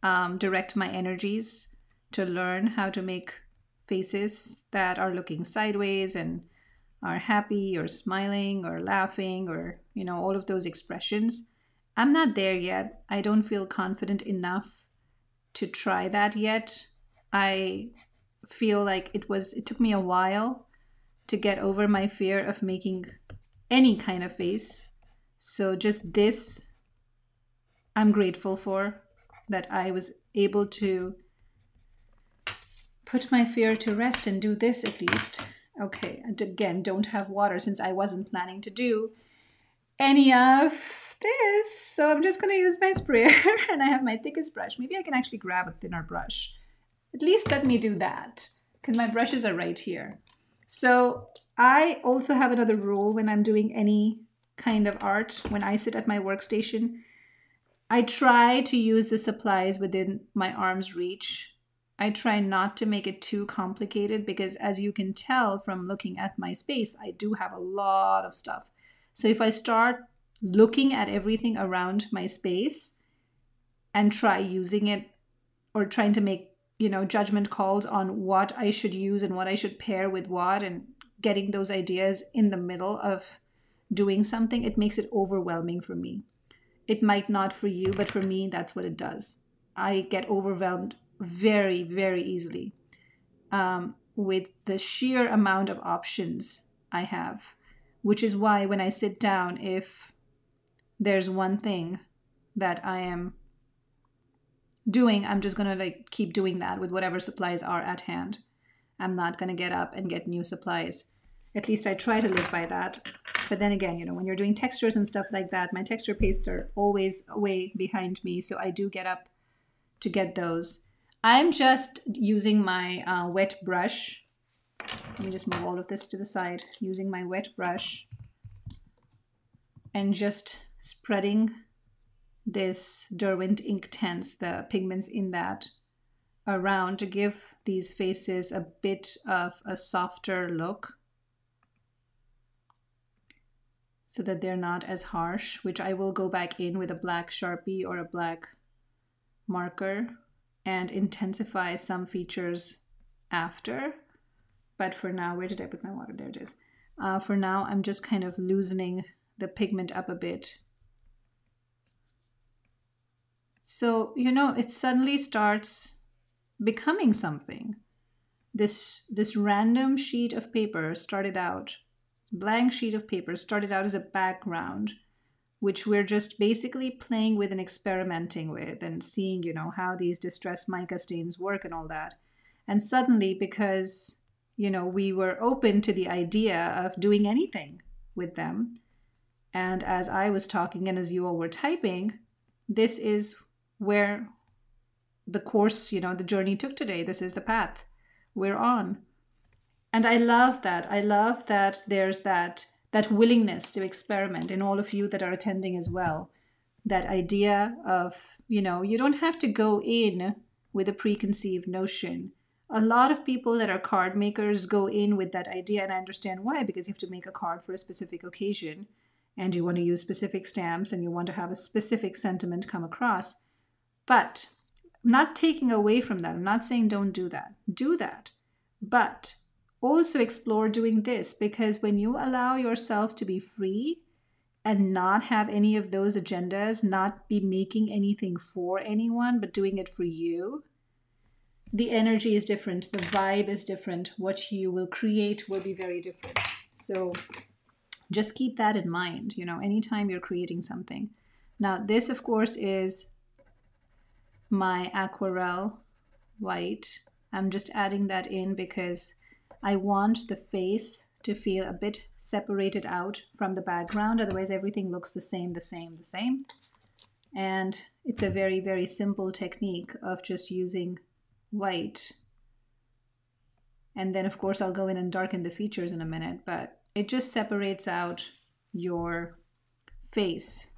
Speaker 1: um, direct my energies to learn how to make faces that are looking sideways and are happy or smiling or laughing or you know all of those expressions. I'm not there yet. I don't feel confident enough to try that yet. I feel like it was it took me a while to get over my fear of making any kind of face. So just this i'm grateful for that i was able to put my fear to rest and do this at least. Okay, and again, don't have water since I wasn't planning to do any of this. So I'm just gonna use my sprayer and I have my thickest brush. Maybe I can actually grab a thinner brush. At least let me do that because my brushes are right here. So I also have another rule when I'm doing any kind of art, when I sit at my workstation, I try to use the supplies within my arm's reach I try not to make it too complicated because, as you can tell from looking at my space, I do have a lot of stuff. So, if I start looking at everything around my space and try using it or trying to make you know judgment calls on what I should use and what I should pair with what and getting those ideas in the middle of doing something, it makes it overwhelming for me. It might not for you, but for me, that's what it does. I get overwhelmed very, very easily um, with the sheer amount of options I have, which is why when I sit down, if there's one thing that I am doing, I'm just to like keep doing that with whatever supplies are at hand. I'm not to get up and get new supplies. At least I try to live by that. But then again, you know, when you're doing textures and stuff like that, my texture pastes are always way behind me. So I do get up to get those. I'm just using my uh, wet brush. Let me just move all of this to the side. Using my wet brush and just spreading this Derwent Inktense, the pigments in that, around to give these faces a bit of a softer look so that they're not as harsh, which I will go back in with a black Sharpie or a black marker and intensify some features after. But for now, where did I put my water? There it is. Uh, for now, I'm just kind of loosening the pigment up a bit. So, you know, it suddenly starts becoming something. This, this random sheet of paper started out, blank sheet of paper started out as a background which we're just basically playing with and experimenting with and seeing, you know, how these distress mica stains work and all that. And suddenly, because, you know, we were open to the idea of doing anything with them, and as I was talking and as you all were typing, this is where the course, you know, the journey took today. This is the path we're on. and I love that. I love that there's that that willingness to experiment in all of you that are attending as well. That idea of, you know, you don't have to go in with a preconceived notion. A lot of people that are card makers go in with that idea, and I understand why, because you have to make a card for a specific occasion and you want to use specific stamps and you want to have a specific sentiment come across. But I'm not taking away from that. I'm not saying don't do that. Do that. But also explore doing this because when you allow yourself to be free and not have any of those agendas, not be making anything for anyone, but doing it for you, the energy is different, the vibe is different, what you will create will be very different. So just keep that in mind, you know, anytime you're creating something. Now, this, of course, is my aquarelle white. I'm just adding that in because I want the face to feel a bit separated out from the background. Otherwise, everything looks the same, the same, the same. And it's a very, very simple technique of just using white. And then, of course, I'll go in and darken the features in a minute, but it just separates out your face.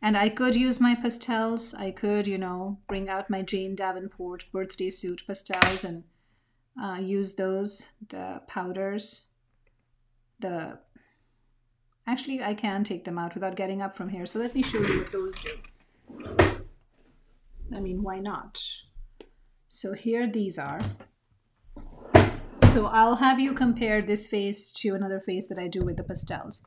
Speaker 1: And I could use my pastels. I could, you know, bring out my Jane Davenport birthday suit pastels and uh, use those, the powders, the... Actually, I can take them out without getting up from here. So let me show you what those do. I mean, why not? So here these are. So I'll have you compare this face to another face that I do with the pastels.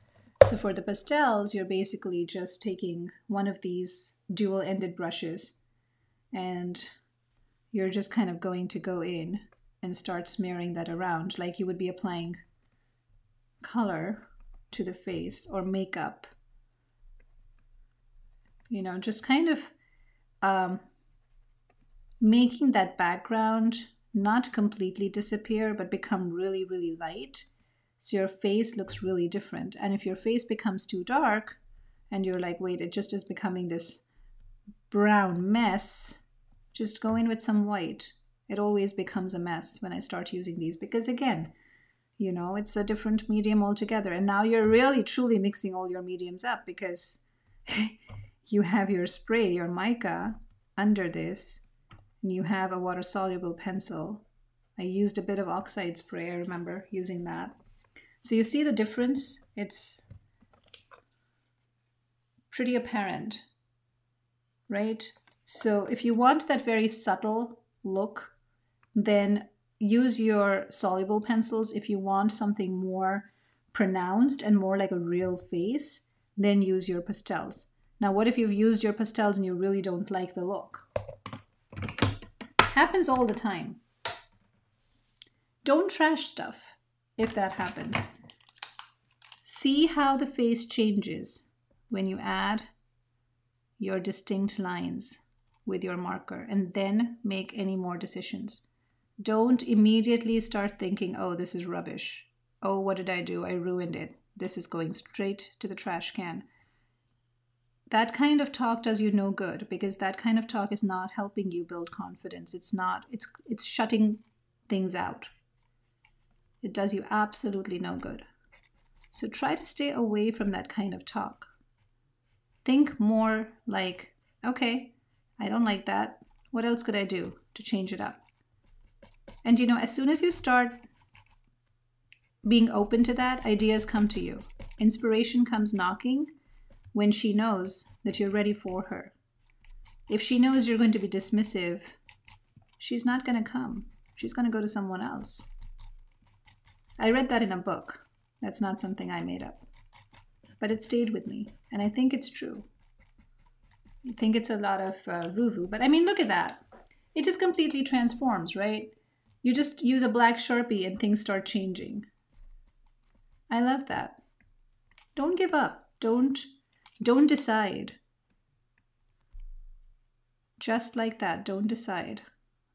Speaker 1: So for the pastels, you're basically just taking one of these dual-ended brushes and you're just kind of going to go in and start smearing that around like you would be applying color to the face or makeup. You know, just kind of um, making that background not completely disappear, but become really, really light. So your face looks really different. And if your face becomes too dark and you're like, wait, it just is becoming this brown mess, just go in with some white. It always becomes a mess when I start using these because, again, you know, it's a different medium altogether. And now you're really truly mixing all your mediums up because you have your spray, your mica under this and you have a water soluble pencil. I used a bit of oxide spray, I remember using that. So you see the difference? It's pretty apparent, right? So if you want that very subtle look, then use your soluble pencils. If you want something more pronounced and more like a real face, then use your pastels. Now, what if you've used your pastels and you really don't like the look? Happens all the time. Don't trash stuff if that happens. See how the face changes when you add your distinct lines with your marker and then make any more decisions. Don't immediately start thinking, oh, this is rubbish. Oh, what did I do? I ruined it. This is going straight to the trash can that kind of talk does you no good because that kind of talk is not helping you build confidence. It's not it's it's shutting things out. It does you absolutely no good. So try to stay away from that kind of talk. Think more like okay i don't like that. What else could i do to change it up? And you know as soon as you start being open to that ideas come to you. Inspiration comes knocking when she knows that you're ready for her. If she knows you're going to be dismissive, she's not going to come. She's going to go to someone else. I read that in a book. That's not something I made up. But it stayed with me, and I think it's true. I think it's a lot of uh, voo-voo, but I mean, look at that. It just completely transforms, right? You just use a black Sharpie and things start changing. I love that. Don't give up. Don't don't decide. Just like that, don't decide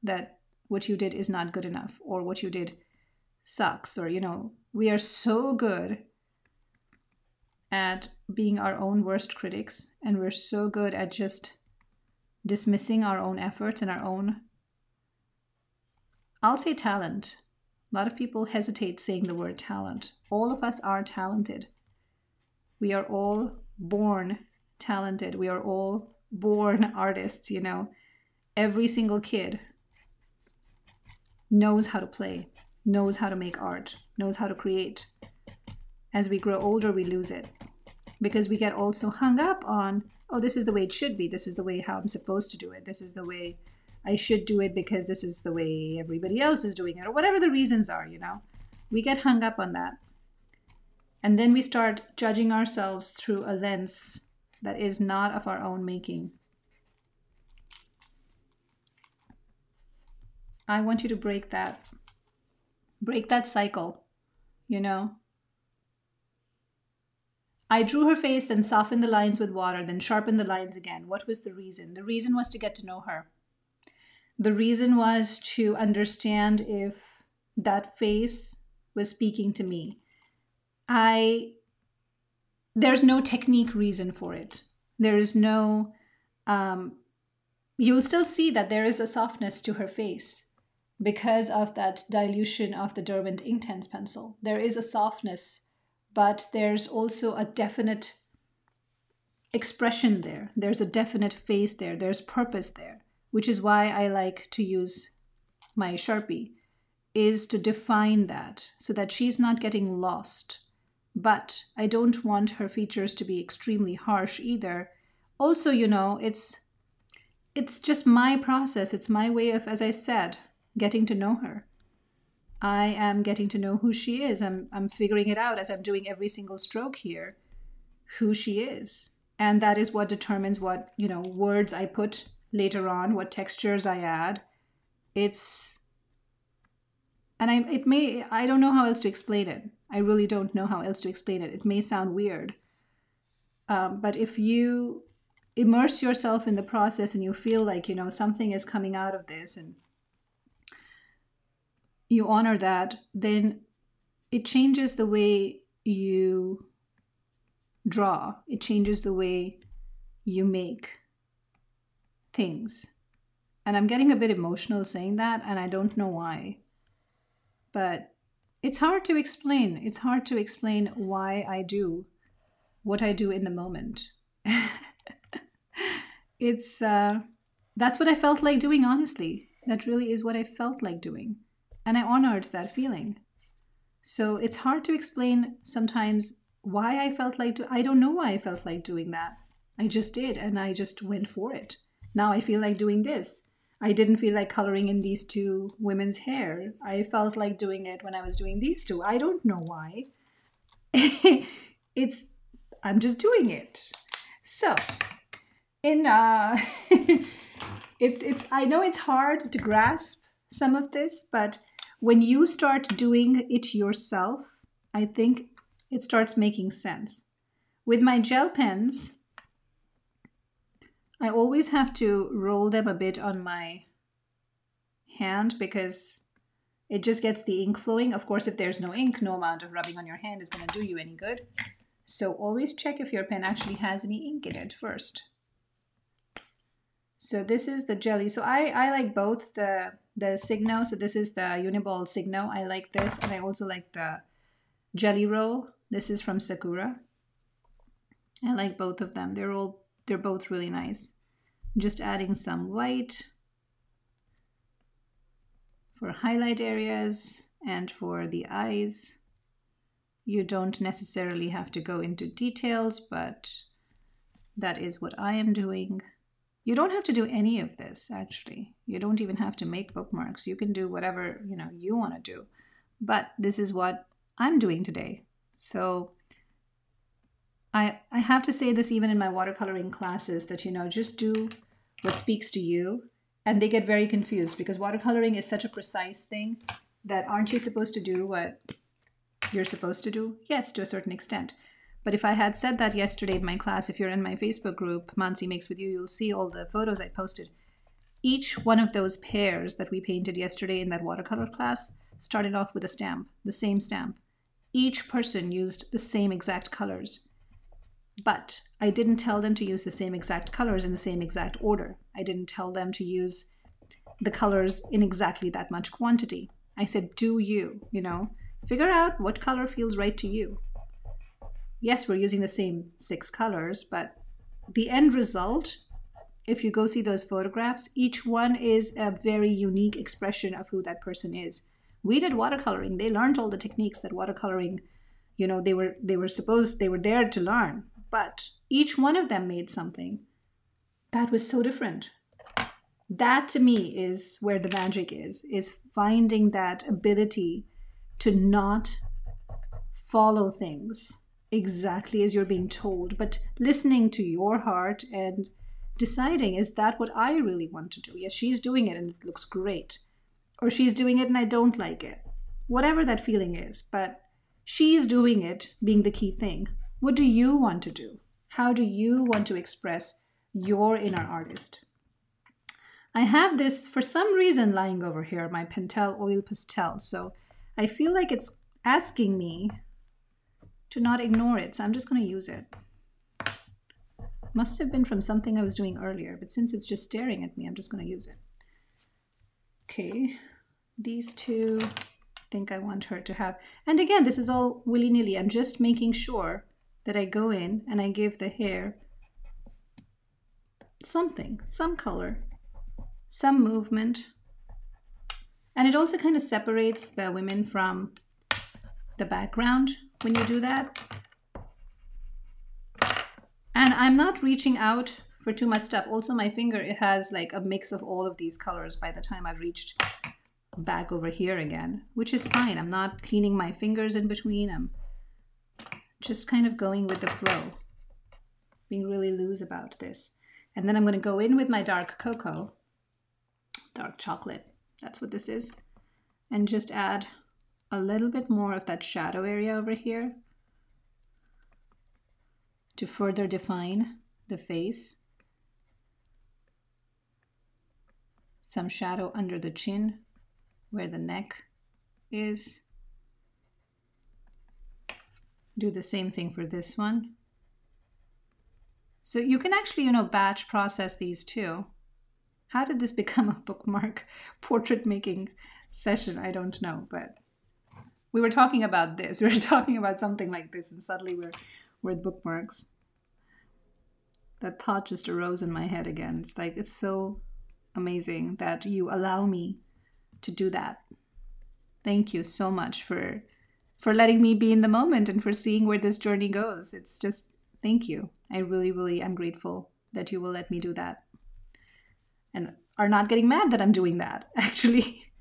Speaker 1: that what you did is not good enough or what you did sucks or, you know, we are so good at being our own worst critics and we're so good at just dismissing our own efforts and our own I'll say talent A lot of people hesitate saying the word talent. All of us are talented. We are all born talented. We are all born artists, you know. Every single kid knows how to play, knows how to make art, knows how to create. As we grow older, we lose it because we get also hung up on, oh, this is the way it should be. This is the way how I'm supposed to do it. This is the way I should do it because this is the way everybody else is doing it, or whatever the reasons are, you know. We get hung up on that. And then we start judging ourselves through a lens that is not of our own making. I want you to break that. Break that cycle, you know. I drew her face, then softened the lines with water, then sharpened the lines again. What was the reason? The reason was to get to know her. The reason was to understand if that face was speaking to me. I there's no technique reason for it. There is no um, you'll still see that there is a softness to her face because of that dilution of the Derwent Inktense pencil. There is a softness, but there's also a definite expression there. There's a definite face there. There's purpose there, which is why I like to use my Sharpie, is to define that so that she's not getting lost. But I don't want her features to be extremely harsh either. Also, you know, it's it's just my process. It's my way of, as I said, getting to know her. I am getting to know who she is. I'm, I'm figuring it out as I'm doing every single stroke here, who she is. And that is what determines what, you know, words I put later on, what textures I add. It's, and I, it may, I don't know how else to explain it. I really don't know how else to explain it. It may sound weird. Um, but if you immerse yourself in the process and you feel like, you know, something is coming out of this and you honor that, then it changes the way you draw, it changes the way you make things. And I'm getting a bit emotional saying that, and I don't know why. But it's hard to explain. It's hard to explain why I do what I do in the moment. it's uh, that's what I felt like doing, honestly. That really is what I felt like doing and I honored that feeling. So it's hard to explain sometimes why I felt like do- I don't know why I felt like doing that. I just did and I just went for it. Now I feel like doing this. I didn't feel like coloring in these two women's hair. I felt like doing it when I was doing these two. I don't know why. it's I'm just doing it. So, in uh it's it's I know it's hard to grasp some of this, but when you start doing it yourself, I think it starts making sense. With my gel pens, I always have to roll them a bit on my hand because it just gets the ink flowing. Of course, if there's no ink, no amount of rubbing on your hand is going to do you any good. So always check if your pen actually has any ink in it first. So this is the jelly. So I, I like both the the Signo. So this is the Uniball Signo. I like this. And I also like the Jelly Roll. This is from Sakura. I like both of them. They're all they're both really nice. just adding some white for highlight areas and for the eyes. You don't necessarily have to go into details, but that is what I am doing. You don't have to do any of this, actually. You don't even have to make bookmarks. You can do whatever, you know, you want to do. But this is what I'm doing today. So I I have to say this even in my watercoloring classes that you know, just do what speaks to you. And they get very confused because watercoloring is such a precise thing that aren't you supposed to do what you're supposed to do? Yes, to a certain extent. But if I had said that yesterday in my class, if you're in my Facebook group, Mansi Makes With You, you'll see all the photos I posted. Each one of those pairs that we painted yesterday in that watercolor class started off with a stamp, the same stamp. Each person used the same exact colors. But I didn't tell them to use the same exact colors in the same exact order. I didn't tell them to use the colors in exactly that much quantity. I said, do you, you know, figure out what color feels right to you. Yes, we're using the same six colors, but the end result, if you go see those photographs, each one is a very unique expression of who that person is. We did watercoloring. They learned all the techniques that watercoloring, you know, they were they were supposed they were there to learn. But each one of them made something that was so different. That to me is where the magic is is finding that ability to not follow things exactly as you're being told but listening to your heart and deciding is that what i really want to do? Yes she's doing it and it looks great or she's doing it and i don't like it. Whatever that feeling is but she's doing it being the key thing what do you want to do how do you want to express your inner artist I have this for some reason lying over here, my Pentel Oil Pastel. So I feel like it's asking me to not ignore it. So I'm just going to use it. Must have been from something I was doing earlier, but since it's just staring at me, I'm just going to use it. Okay, these two I think I want her to have. And again, this is all willy-nilly. I'm just making sure that I go in and I give the hair something, some color some movement. And it also kind of separates the women from the background when you do that. And I'm not reaching out for too much stuff. Also, my finger, it has like a mix of all of these colors by the time I've reached back over here again, which is fine. I'm not cleaning my fingers in between. I'm just kind of going with the flow, being really loose about this. And then I'm going to go in with my dark cocoa dark chocolate. That's what this is. And just add a little bit more of that shadow area over here to further define the face. Some shadow under the chin where the neck is. Do the same thing for this one. So you can actually, you know, batch process these too. How did this become a bookmark portrait making session? I don't know, but we were talking about this. We were talking about something like this, and suddenly we're with bookmarks. That thought just arose in my head again. It's like it's so amazing that you allow me to do that. Thank you so much for for letting me be in the moment and for seeing where this journey goes. It's just thank you. I really, really am grateful that you will let me do that and are not getting mad that I'm doing that, actually.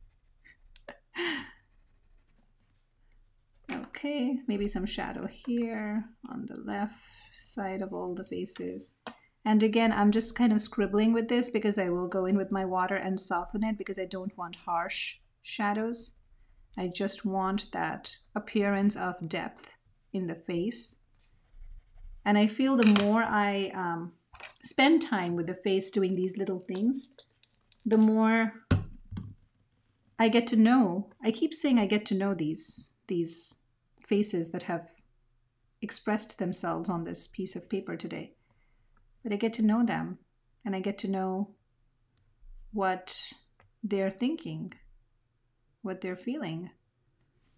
Speaker 1: okay, maybe some shadow here on the left side of all the faces. And again, I'm just kind of scribbling with this because I will go in with my water and soften it because I don't want harsh shadows. I just want that appearance of depth in the face. And I feel the more I um, spend time with the face doing these little things, the more I get to know. I keep saying I get to know these these faces that have expressed themselves on this piece of paper today. But I get to know them and I get to know what they're thinking, what they're feeling,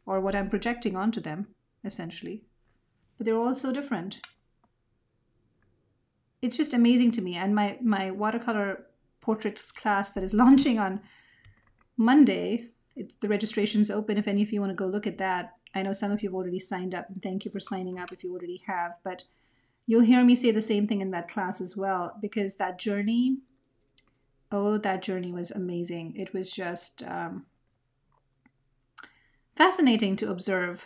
Speaker 1: or what I'm projecting onto them, essentially. But they're all so different it's just amazing to me. And my my watercolor portraits class that is launching on Monday. It's the registration's open if any of you want to go look at that. I know some of you have already signed up, and thank you for signing up if you already have. But you'll hear me say the same thing in that class as well, because that journey, oh, that journey was amazing. It was just um, fascinating to observe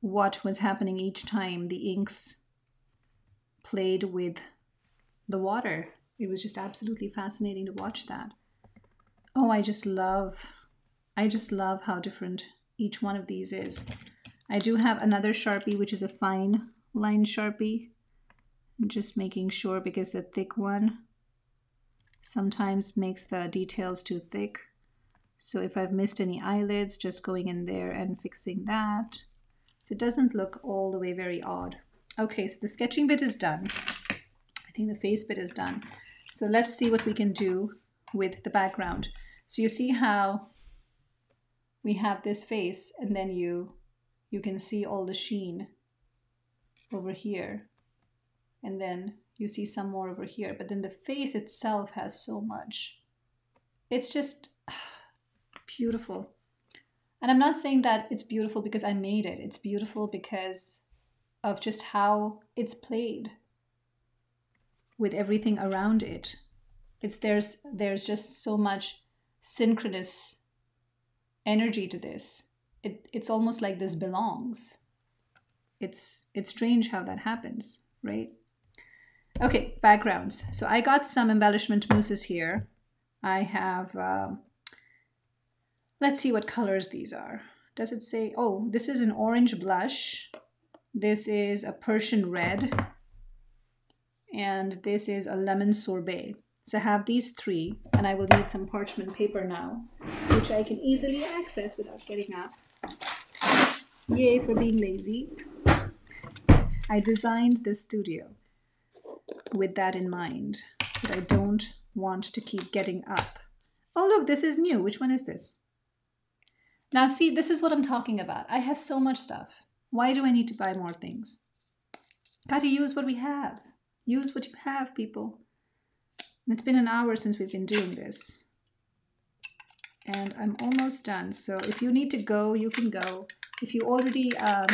Speaker 1: what was happening each time the inks played with the water. It was just absolutely fascinating to watch that. Oh, I just love, I just love how different each one of these is. I do have another Sharpie, which is a fine line Sharpie. I'm just making sure because the thick one sometimes makes the details too thick. So if I've missed any eyelids, just going in there and fixing that. So it doesn't look all the way very odd. Okay, so the sketching bit is done. I think the face bit is done. So let's see what we can do with the background. So you see how we have this face and then you you can see all the sheen over here and then you see some more over here but then the face itself has so much it's just beautiful. And i'm not saying that it's beautiful because i made it. It's beautiful because of just how it's played with everything around it. It's there's there's just so much synchronous energy to this. It, it's almost like this belongs. It's it's strange how that happens right? Okay backgrounds. So i got some embellishment mousses here. I have um, let's see what colors these are does it say oh this is an orange blush this is a persian red and this is a lemon sorbet so I have these three, and I will need some parchment paper now, which I can easily access without getting up. Yay for being lazy. I designed this studio with that in mind, that I don't want to keep getting up. Oh, look, this is new. Which one is this? Now, see, this is what I'm talking about. I have so much stuff. Why do I need to buy more things? Gotta use what we have. Use what you have, people. It's been an hour since we've been doing this. And I'm almost done. So if you need to go, you can go. If you already um,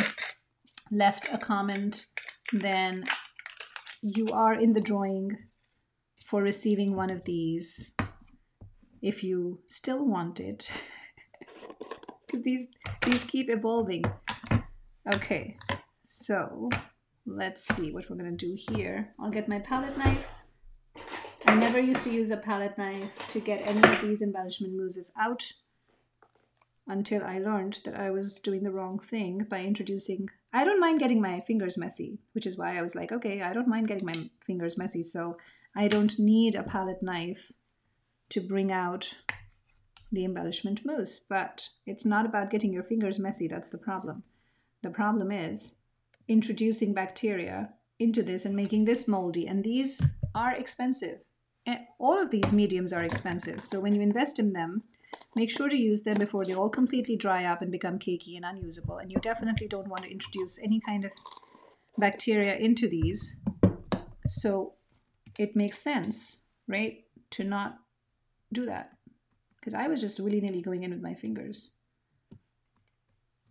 Speaker 1: left a comment, then you are in the drawing for receiving one of these if you still want it. Because these, these keep evolving. Okay, so let's see what we're to do here. I'll get my palette knife. I never used to use a palette knife to get any of these embellishment mousses out until I learned that I was doing the wrong thing by introducing. I don't mind getting my fingers messy, which is why I was like, okay, I don't mind getting my fingers messy, so I don't need a palette knife to bring out the embellishment mousse. But it's not about getting your fingers messy, that's the problem. The problem is introducing bacteria into this and making this moldy, and these are expensive all of these mediums are expensive. So when you invest in them, make sure to use them before they all completely dry up and become cakey and unusable. And you definitely don't want to introduce any kind of bacteria into these. So it makes sense, right, to not do that. Because I was just willy-nilly going in with my fingers.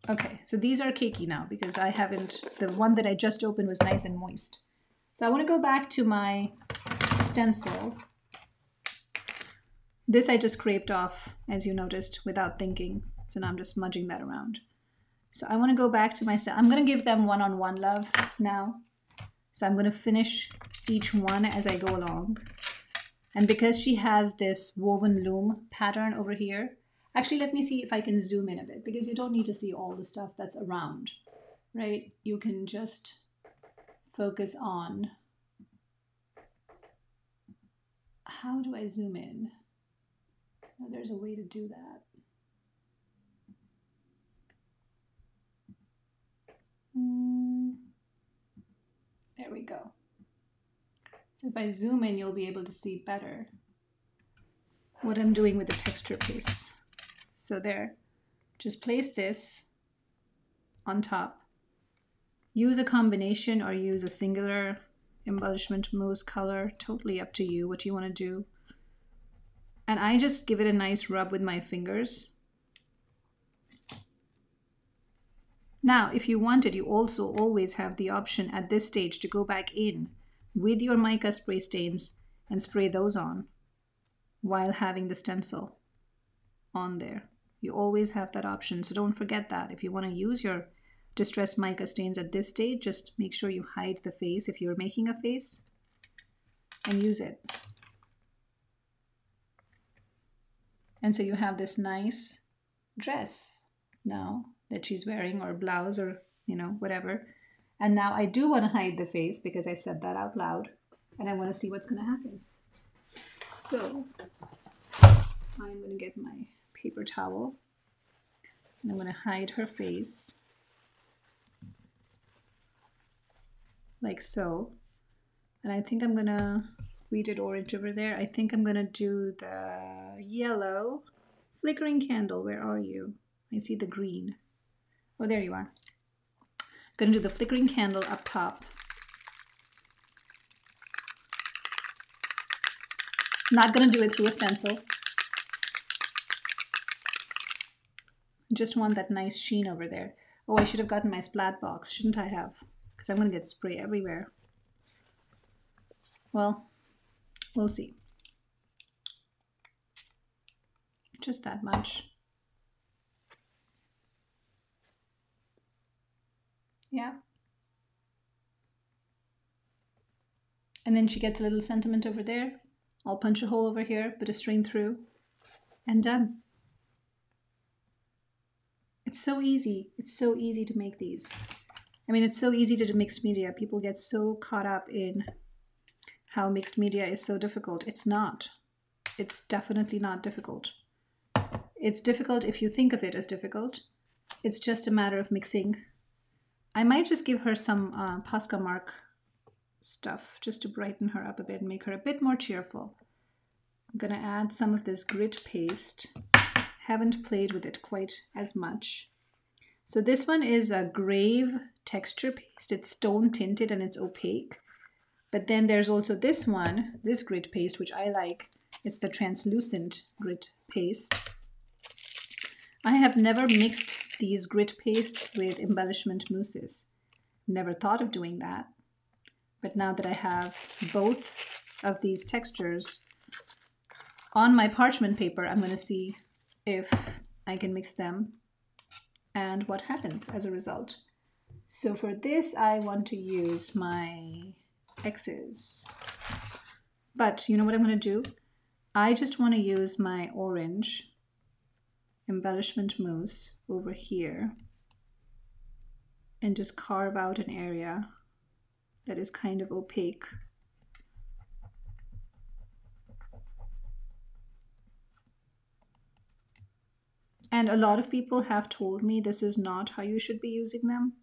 Speaker 1: Okay, so these are cakey now because I haven't, the one that I just opened was nice and moist. So I want to go back to my stencil. This I just scraped off, as you noticed, without thinking. So now I'm just smudging that around. So I want to go back to my I'm going to give them one-on-one -on -one love now. So I'm going to finish each one as I go along. And because she has this woven loom pattern over here, actually let me see if I can zoom in a bit because you don't need to see all the stuff that's around, right? You can just focus on how do I zoom in? Now, there's a way to do that. Mm, there we go. So if I zoom in, you'll be able to see better what I'm doing with the texture pastes. So there, just place this on top. Use a combination or use a singular embellishment mousse color, totally up to you what you want to do. And I just give it a nice rub with my fingers. Now, if you wanted, you also always have the option at this stage to go back in with your mica spray stains and spray those on while having the stencil on there. You always have that option, so don't forget that. If you want to use your distress mica stains at this stage, just make sure you hide the face if you're making a face and use it. And so you have this nice dress now that she's wearing or blouse or, you know, whatever. And now I do want to hide the face because I said that out loud and I want to see what's going to happen. So I'm going to get my paper towel and I'm going to hide her face. like so. And I think I'm gonna, we did orange over there. I think I'm gonna do the yellow flickering candle. Where are you? I see the green. Oh, there you are. Gonna do the flickering candle up top. Not gonna do it through a stencil. Just want that nice sheen over there. Oh, I should have gotten my splat box, shouldn't I have? Because I'm gonna get spray everywhere. Well, we'll see. Just that much. Yeah. And then she gets a little sentiment over there. I'll punch a hole over here, put a string through, and done. It's so easy. It's so easy to make these. I mean, it's so easy to do mixed media. People get so caught up in how mixed media is so difficult. It's not. It's definitely not difficult. It's difficult if you think of it as difficult. It's just a matter of mixing. I might just give her some uh, mark stuff just to brighten her up a bit and make her a bit more cheerful. I'm gonna add some of this grit paste. Haven't played with it quite as much. So this one is a Grave texture paste. It's stone tinted and it's opaque. But then there's also this one, this grit paste, which I like. It's the translucent grit paste. I have never mixed these grit pastes with embellishment mousses. Never thought of doing that. But now that I have both of these textures on my parchment paper, I'm going to see if I can mix them and what happens as a result. So for this, I want to use my X's. But you know what I'm going to do? I just want to use my orange embellishment mousse over here and just carve out an area that is kind of opaque. And a lot of people have told me this is not how you should be using them.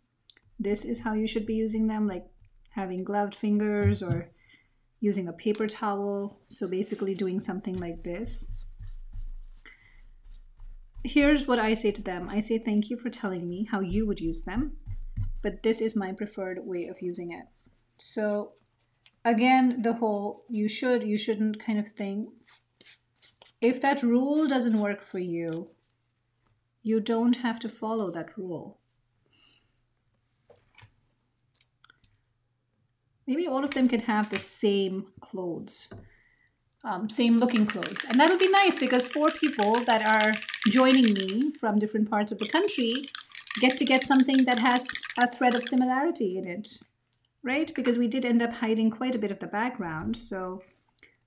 Speaker 1: This is how you should be using them, like having gloved fingers or using a paper towel. So basically doing something like this. Here's what I say to them. I say thank you for telling me how you would use them, but this is my preferred way of using it. So again, the whole you should, you shouldn't kind of thing. If that rule doesn't work for you, you don't have to follow that rule. Maybe all of them can have the same clothes, um, same looking clothes. And that'll be nice because four people that are joining me from different parts of the country get to get something that has a thread of similarity in it, right? Because we did end up hiding quite a bit of the background. So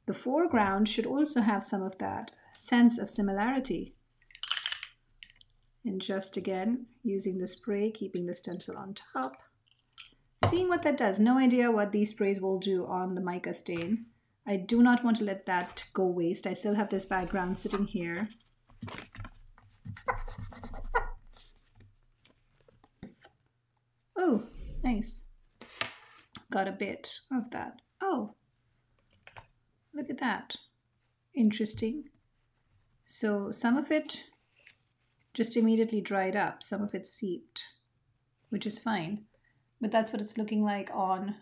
Speaker 1: the foreground should also have some of that sense of similarity. And just again, using the spray, keeping the stencil on top seeing what that does. No idea what these sprays will do on the mica stain. I do not want to let that go waste. I still have this background sitting here. Oh, nice. Got a bit of that. Oh, look at that. Interesting. So some of it just immediately dried up. Some of it seeped, which is fine but that's what it's looking like on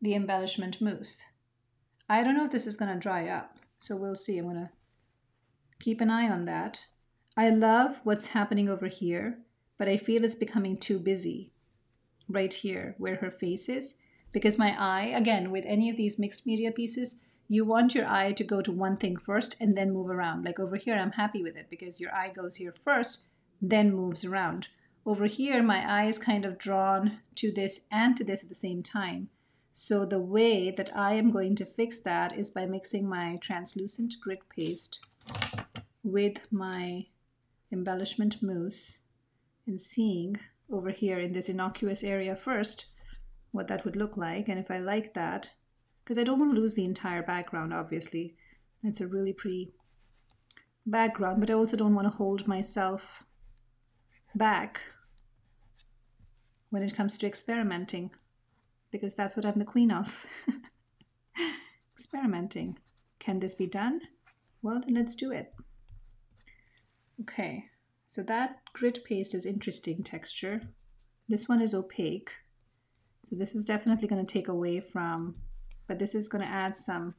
Speaker 1: the embellishment mousse. I don't know if this is going to dry up, so we'll see. I'm going to keep an eye on that. I love what's happening over here, but I feel it's becoming too busy right here where her face is because my eye, again, with any of these mixed media pieces, you want your eye to go to one thing first and then move around. Like over here, I'm happy with it because your eye goes here first, then moves around. Over here, my eye is kind of drawn to this and to this at the same time. So the way that I am going to fix that is by mixing my translucent grit paste with my embellishment mousse and seeing over here in this innocuous area first what that would look like. And if I like that, because I don't want to lose the entire background, obviously. It's a really pretty background, but I also don't want to hold myself back when it comes to experimenting, because that's what I'm the queen of. experimenting. Can this be done? Well, then let's do it. Okay, So that grit paste is interesting texture. This one is opaque. So this is definitely going to take away from, but this is going to add some.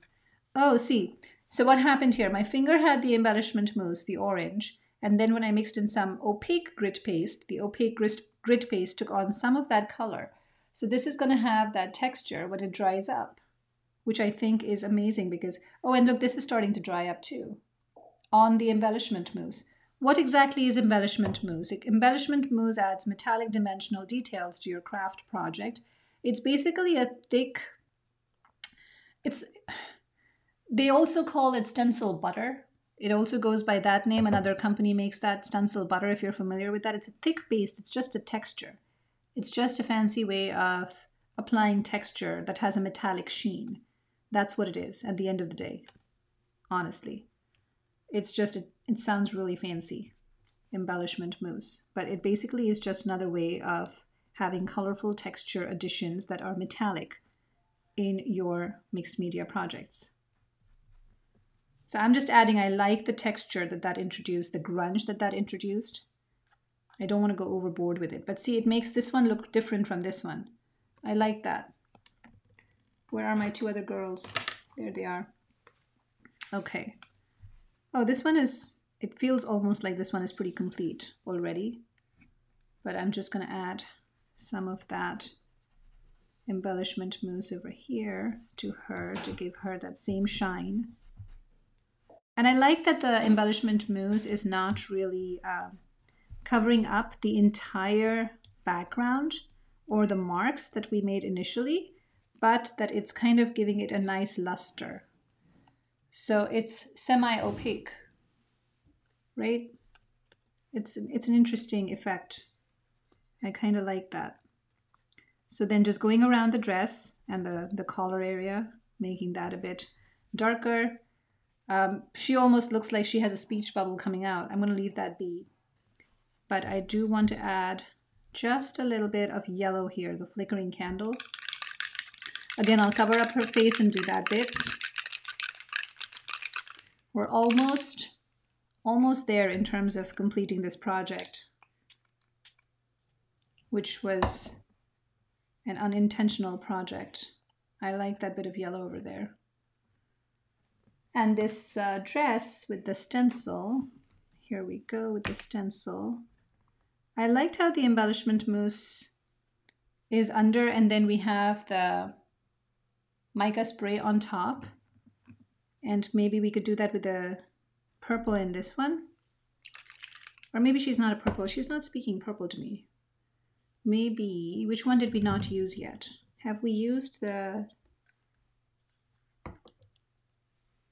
Speaker 1: Oh, see. So what happened here? My finger had the embellishment mousse, the orange, and then when I mixed in some opaque grit paste, the opaque grit, grit paste took on some of that color. So this is going to have that texture when it dries up, which I think is amazing because, oh, and look, this is starting to dry up too on the embellishment mousse. What exactly is embellishment mousse? Embellishment mousse adds metallic dimensional details to your craft project. It's basically a thick, it's, they also call it stencil butter. It also goes by that name. Another company makes that stencil butter if you're familiar with that. It's a thick paste, it's just a texture. It's just a fancy way of applying texture that has a metallic sheen. That's what it is at the end of the day, honestly. It's just, a, it sounds really fancy, embellishment mousse, but it basically is just another way of having colorful texture additions that are metallic in your mixed media projects. So I'm just adding, I like the texture that that introduced, the grunge that that introduced. I don't want to go overboard with it, but see, it makes this one look different from this one. I like that. Where are my two other girls? There they are. Okay. Oh, this one is, it feels almost like this one is pretty complete already. But I'm just going to add some of that embellishment mousse over here to her to give her that same shine. And I like that the embellishment mousse is not really uh, covering up the entire background or the marks that we made initially, but that it's kind of giving it a nice luster. So it's semi-opaque, right? It's, it's an interesting effect. I kind of like that. So then just going around the dress and the, the collar area, making that a bit darker. Um, she almost looks like she has a speech bubble coming out. I'm going to leave that be. But I do want to add just a little bit of yellow here, the flickering candle. Again, I'll cover up her face and do that bit. We're almost, almost there in terms of completing this project, which was an unintentional project. I like that bit of yellow over there. And this uh, dress with the stencil, here we go with the stencil. I liked how the embellishment mousse is under and then we have the mica spray on top. And maybe we could do that with the purple in this one. Or maybe she's not a purple. She's not speaking purple to me. Maybe, which one did we not use yet? Have we used the,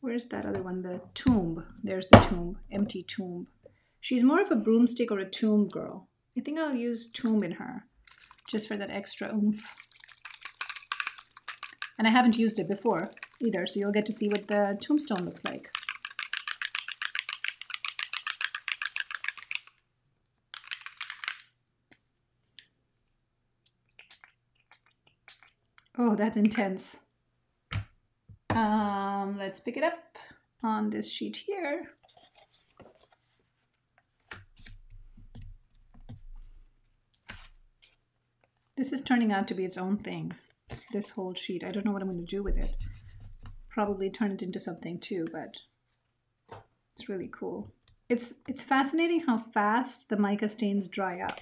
Speaker 1: where's that other one? The tomb. There's the tomb, empty tomb. She's more of a broomstick or a tomb girl. I think I'll use tomb in her just for that extra oomph. And I haven't used it before either, so you'll get to see what the tombstone looks like. Oh, that's intense. Um, let's pick it up on this sheet here. This is turning out to be its own thing, this whole sheet. I don't know what I'm going to do with it. Probably turn it into something too, but it's really cool. It's, it's fascinating how fast the mica stains dry up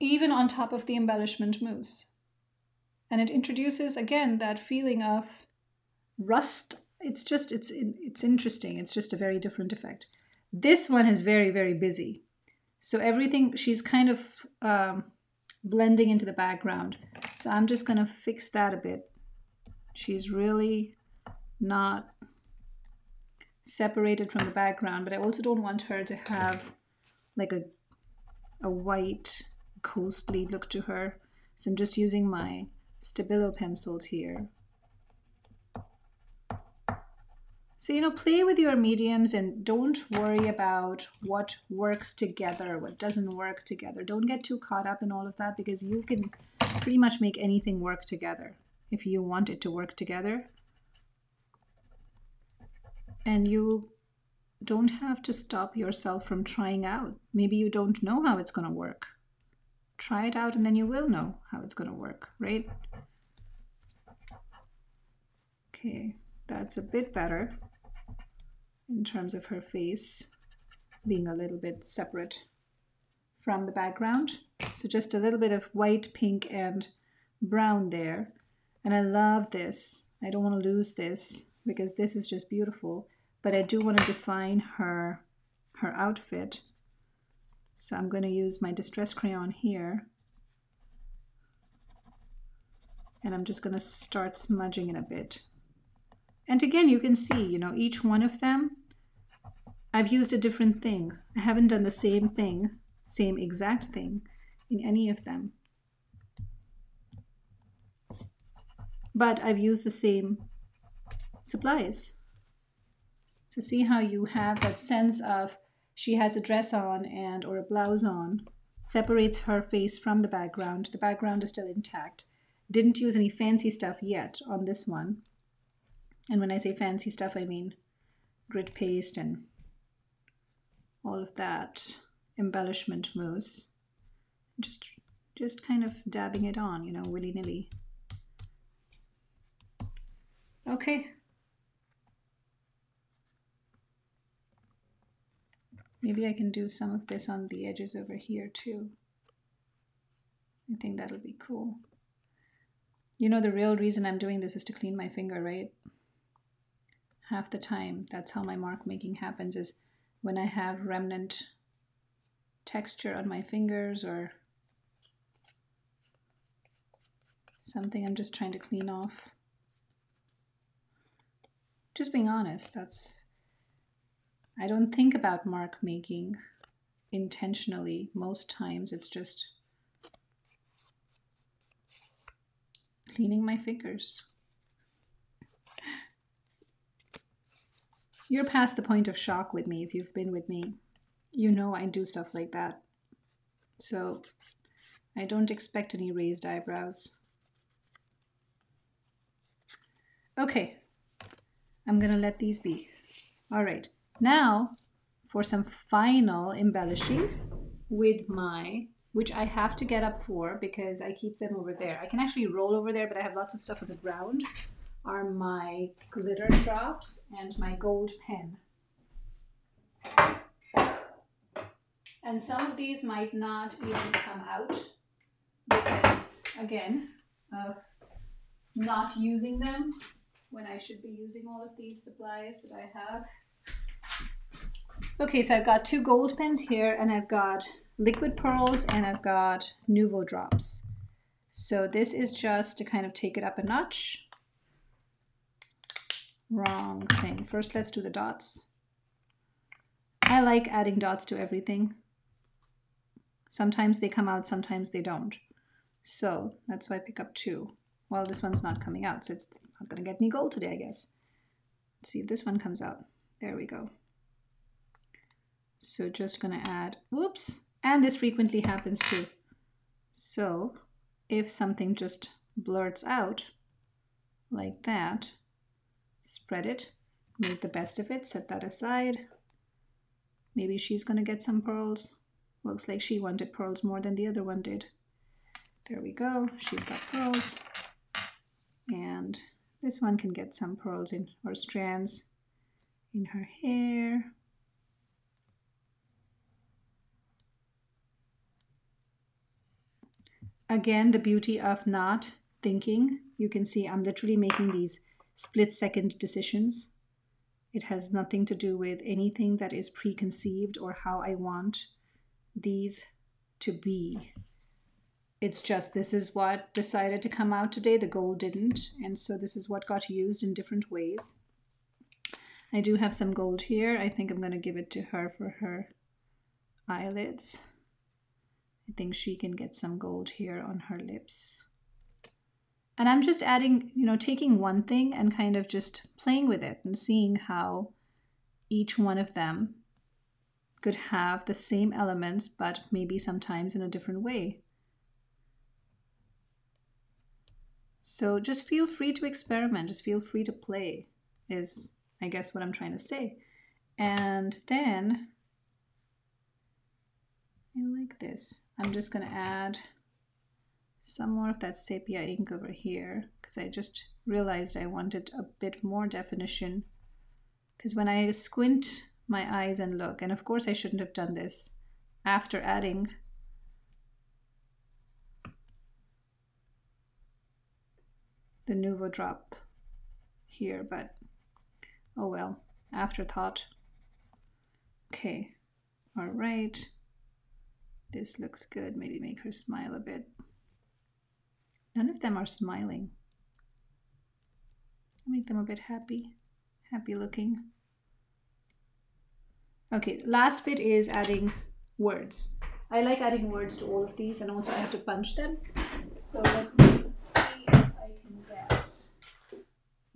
Speaker 1: even on top of the embellishment mousse. And it introduces again that feeling of rust. It's just it's it's interesting. It's just a very different effect. This one is very very busy, so everything she's kind of um, blending into the background. So I'm just gonna fix that a bit. She's really not separated from the background, but I also don't want her to have like a a white ghostly look to her. So I'm just using my Stabilo pencils here. So, you know, play with your mediums and don't worry about what works together, what doesn't work together. Don't get too caught up in all of that because you can pretty much make anything work together if you want it to work together. And you don't have to stop yourself from trying out. Maybe you don't know how it's going to work. Try it out and then you will know how it's going to work, right? Okay, that's a bit better in terms of her face being a little bit separate from the background. So just a little bit of white, pink, and brown there. And I love this. I don't want to lose this because this is just beautiful. But I do want to define her, her outfit. So I'm going to use my Distress Crayon here. And I'm just going to start smudging it a bit. And again, you can see, you know, each one of them, I've used a different thing. I haven't done the same thing, same exact thing in any of them. But I've used the same supplies. To see how you have that sense of she has a dress on and or a blouse on, separates her face from the background. The background is still intact. Didn't use any fancy stuff yet on this one. And when I say fancy stuff, I mean grit paste and all of that embellishment mousse. Just, just kind of dabbing it on, you know, willy-nilly. Okay. Maybe I can do some of this on the edges over here too. I think that'll be cool. You know, the real reason I'm doing this is to clean my finger, right? Half the time. That's how my mark making happens is when I have remnant texture on my fingers or something I'm just trying to clean off. Just being honest, that's I don't think about mark making intentionally. Most times it's just cleaning my fingers. You're past the point of shock with me if you've been with me. You know I do stuff like that. So I don't expect any raised eyebrows. Okay, I'm gonna let these be. All right, now for some final embellishing with my, which I have to get up for because I keep them over there. I can actually roll over there, but I have lots of stuff on the ground are my glitter drops and my gold pen. And some of these might not even come out because, again, not using them when I should be using all of these supplies that I have. Okay, so I've got two gold pens here and I've got liquid pearls and I've got Nuvo drops. So this is just to kind of take it up a notch wrong thing. First, let's do the dots. I like adding dots to everything. Sometimes they come out, sometimes they don't. So that's why I pick up two. Well, this one's not coming out, so it's not going to get any gold today, I guess. Let's see if this one comes out. There we go. So just going to add, whoops, and this frequently happens too. So if something just blurts out like that, spread it, make the best of it, set that aside. Maybe she's to get some pearls. Looks like she wanted pearls more than the other one did. There we go. She's got pearls. And this one can get some pearls in or strands in her hair. Again, the beauty of not thinking. You can see I'm literally making these split second decisions. It has nothing to do with anything that is preconceived or how I want these to be. It's just this is what decided to come out today. The gold didn't. And so this is what got used in different ways. I do have some gold here. I think I'm going to give it to her for her eyelids. I think she can get some gold here on her lips. And I'm just adding, you know, taking one thing and kind of just playing with it and seeing how each one of them could have the same elements, but maybe sometimes in a different way. So just feel free to experiment, just feel free to play, is I guess what I'm trying to say. And then I like this. I'm just going to add some more of that sepia ink over here because I just realized I wanted a bit more definition because when I squint my eyes and look, and of course I shouldn't have done this after adding the Nuvo drop here, but oh well, afterthought. Okay, all right. This looks good. Maybe make her smile a bit. None of them are smiling. Make them a bit happy, happy looking. Okay, last bit is adding words. I like adding words to all of these and also I have to punch them. So let me see if I can get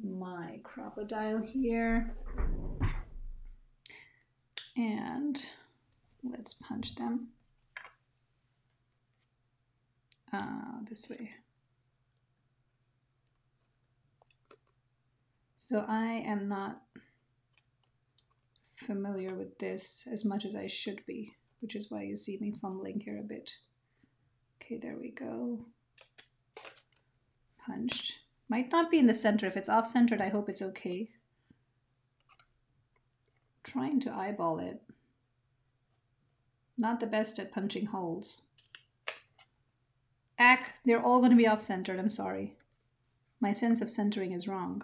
Speaker 1: my Crop-A-Dile here. And let's punch them uh, this way. So I am not familiar with this as much as I should be, which is why you see me fumbling here a bit. Okay, there we go. Punched. Might not be in the center. If it's off-centered, I hope it's okay. Trying to eyeball it. Not the best at punching holes. Ack, they're all going to be off-centered. I'm sorry. My sense of centering is wrong.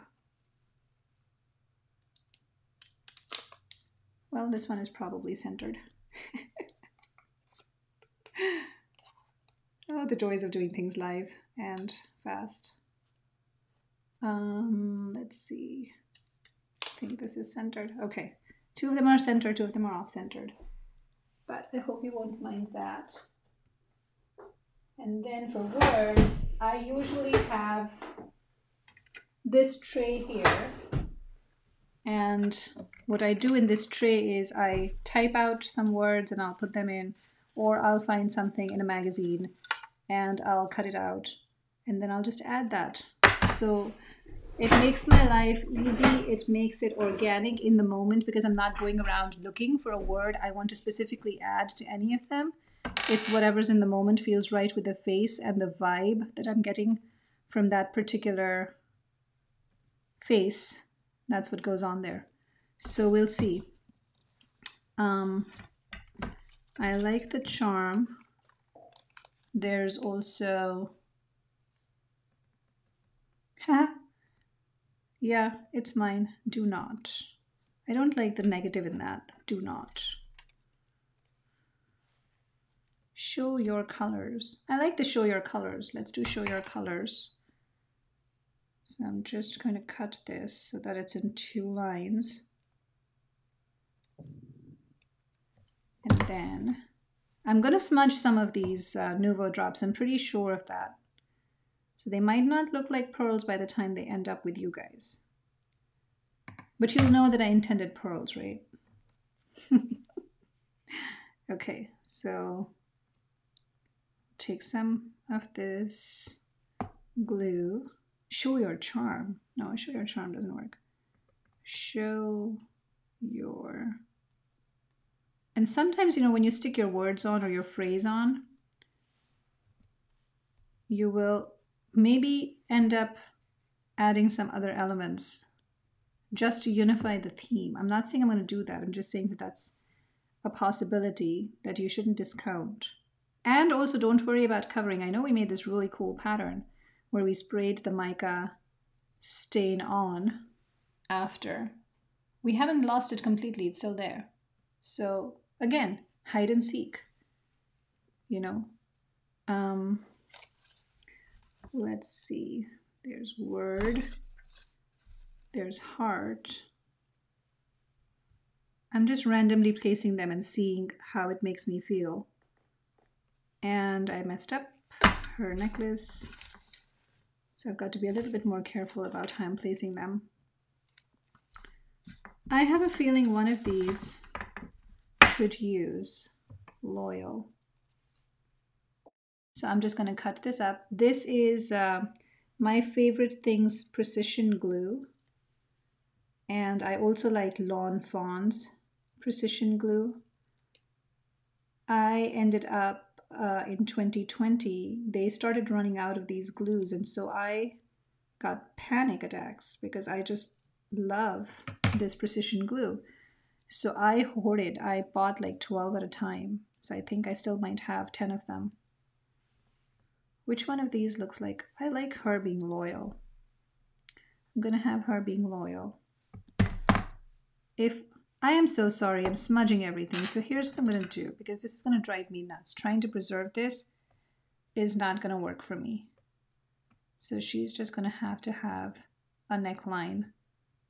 Speaker 1: Well, this one is probably centered. oh, the joys of doing things live and fast. Um, let's see. I think this is centered. Okay. Two of them are centered, two of them are off-centered. But I hope you won't mind that. And then for words, I usually have this tray here and what I do in this tray is I type out some words and I'll put them in, or I'll find something in a magazine and I'll cut it out and then I'll just add that. So it makes my life easy. It makes it organic in the moment because I'm not going around looking for a word I want to specifically add to any of them. It's whatever's in the moment feels right with the face and the vibe that I'm getting from that particular face that's what goes on there. So we'll see. Um, I like the charm. There's also, yeah, it's mine. Do not. I don't like the negative in that. Do not. Show your colors. I like the show your colors. Let's do show your colors. So I'm just going to cut this so that it's in two lines. And then I'm going to smudge some of these uh, Nuvo drops. I'm pretty sure of that. So they might not look like pearls by the time they end up with you guys. But you'll know that I intended pearls, right? okay, so take some of this glue show your charm. No, show your charm doesn't work. Show your. And sometimes, you know, when you stick your words on or your phrase on, you will maybe end up adding some other elements just to unify the theme. I'm not saying I'm going to do that. I'm just saying that that's a possibility that you shouldn't discount. And also, don't worry about covering. I know we made this really cool pattern where we sprayed the mica stain on after. We haven't lost it completely, it's still there. So again, hide and seek, you know. Um, let's see, there's word, there's heart. I'm just randomly placing them and seeing how it makes me feel. And I messed up her necklace. So I've got to be a little bit more careful about how I'm placing them. I have a feeling one of these could use loyal. So I'm just going to cut this up. This is uh, my favorite things precision glue. And I also like Lawn Fawn's precision glue. I ended up uh, in 2020, they started running out of these glues. And so I got panic attacks because I just love this precision glue. So I hoarded, I bought like 12 at a time. So I think I still might have 10 of them. Which one of these looks like? I like her being loyal. I'm gonna have her being loyal. If I am so sorry, I'm smudging everything. So here's what I'm gonna do because this is gonna drive me nuts. Trying to preserve this is not gonna work for me. So she's just gonna have to have a neckline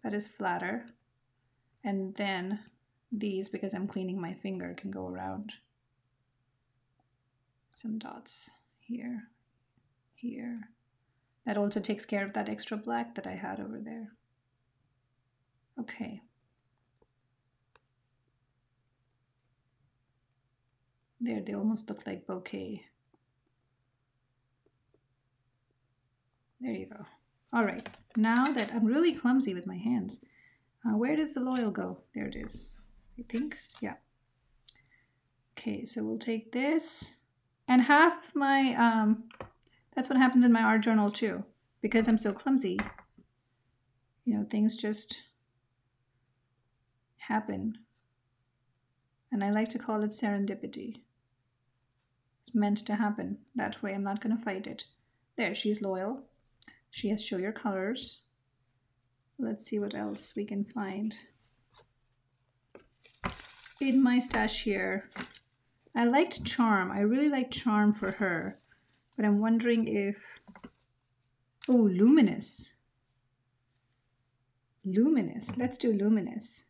Speaker 1: that is flatter. And then these, because I'm cleaning my finger, can go around. Some dots here, here. That also takes care of that extra black that I had over there. Okay. There, they almost look like bouquet. There you go. All right, now that I'm really clumsy with my hands, uh, where does the loyal go? There it is, I think, yeah. Okay, so we'll take this and half of my, um, that's what happens in my art journal too. Because I'm so clumsy, you know, things just happen. And I like to call it serendipity. It's meant to happen. That way I'm not going to fight it. There, she's loyal. She has show your colors. Let's see what else we can find. In my stash here, I liked Charm. I really like Charm for her. But I'm wondering if... Oh, Luminous. Luminous. Let's do Luminous.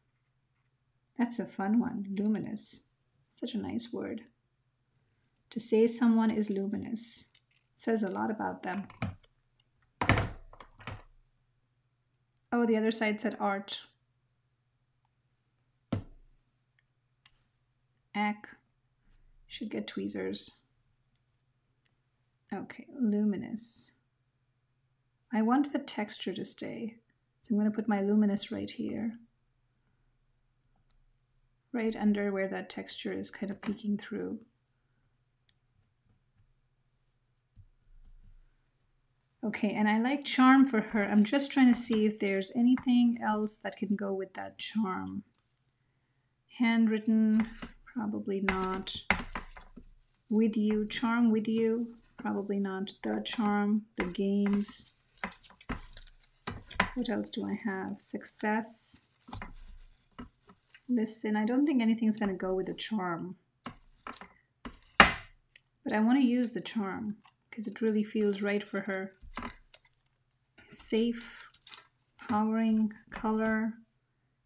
Speaker 1: That's a fun one. Luminous. Such a nice word. To say someone is luminous says a lot about them. Oh, the other side said art. Ack. Should get tweezers. Okay, luminous. I want the texture to stay. So I'm going to put my luminous right here. Right under where that texture is kind of peeking through. Okay, and I like charm for her. I'm just trying to see if there's anything else that can go with that charm. Handwritten, probably not. With you, charm with you, probably not. The charm, the games. What else do I have? Success. Listen, I don't think anything's going to go with the charm. But I want to use the charm because it really feels right for her safe, powering, color,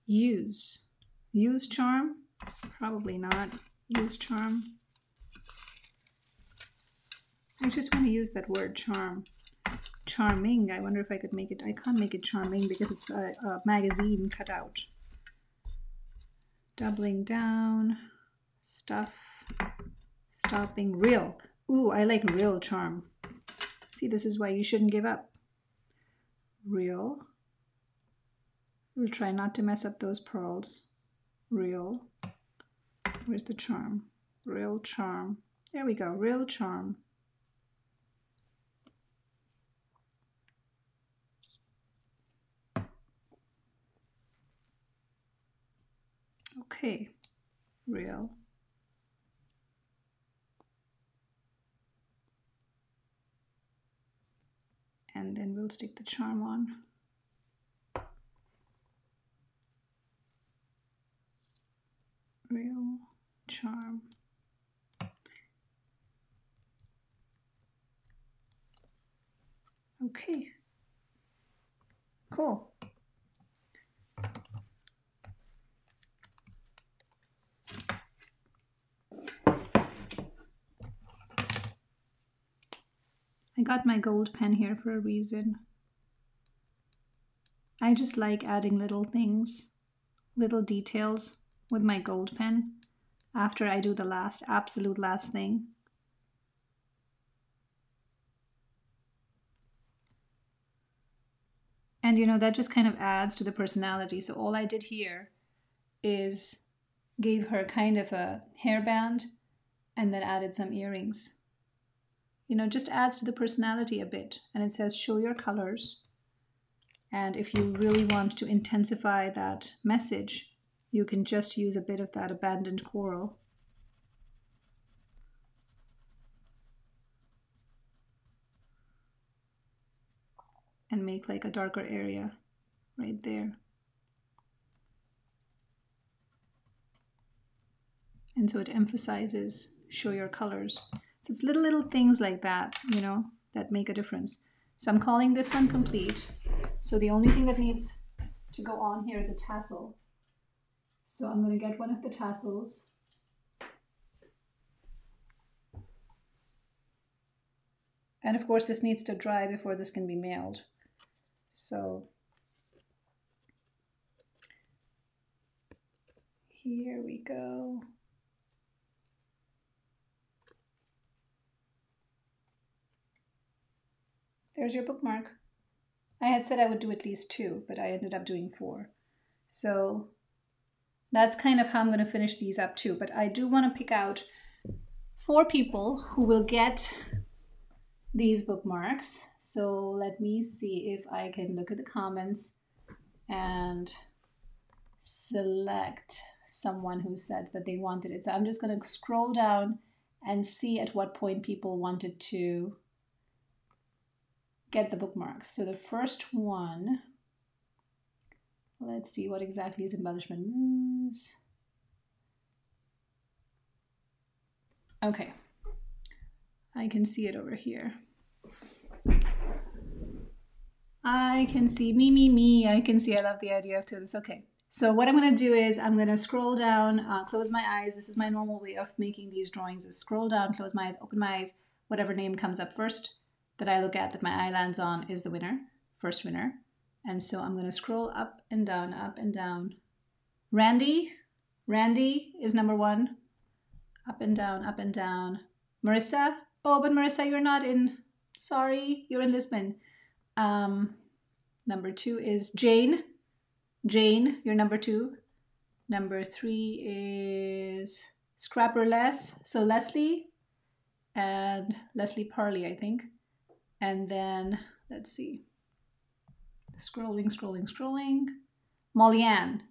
Speaker 1: use. Use charm? Probably not. Use charm. I just want to use that word charm. Charming. I wonder if I could make it. I can't make it charming because it's a, a magazine cutout. Doubling down. Stuff. Stopping. Real. Ooh, I like real charm. See, this is why you shouldn't give up real. We'll try not to mess up those pearls. Real. Where's the charm? Real charm. There we go, real charm. Okay, real. And then we'll stick the charm on. Real charm. Okay, cool. Got my gold pen here for a reason. I just like adding little things, little details with my gold pen after I do the last, absolute last thing. And you know, that just kind of adds to the personality. So all I did here is gave her kind of a hairband and then added some earrings. You know, just adds to the personality a bit. And it says, show your colors. And if you really want to intensify that message, you can just use a bit of that abandoned coral. And make like a darker area right there. And so it emphasizes show your colors. So it's little, little things like that, you know, that make a difference. So I'm calling this one complete. So the only thing that needs to go on here is a tassel. So I'm going to get one of the tassels. And of course this needs to dry before this can be mailed. So here we go. There's your bookmark. I had said I would do at least two, but I ended up doing four. So that's kind of how I'm going to finish these up too. But I do want to pick out four people who will get these bookmarks. So let me see if I can look at the comments and select someone who said that they wanted it. So I'm just going to scroll down and see at what point people wanted to get the bookmarks. So the first one, let's see what exactly is embellishment moves. Okay, I can see it over here. I can see me, me, me. I can see. I love the idea of this. Okay. So what I'm going to do is I'm going to scroll down, uh, close my eyes. This is my normal way of making these drawings is scroll down, close my eyes, open my eyes, whatever name comes up first that I look at that my eye lands on is the winner, first winner. And so I'm going to scroll up and down, up and down. Randy, Randy is number one. Up and down, up and down. Marissa, oh, but Marissa, you're not in, sorry, you're in Lisbon. Um, number two is Jane. Jane, you're number two. Number three is Scrapper Les, so Leslie and Leslie Parley, I think. And then let's see. Scrolling, scrolling, scrolling. Molly-Ann.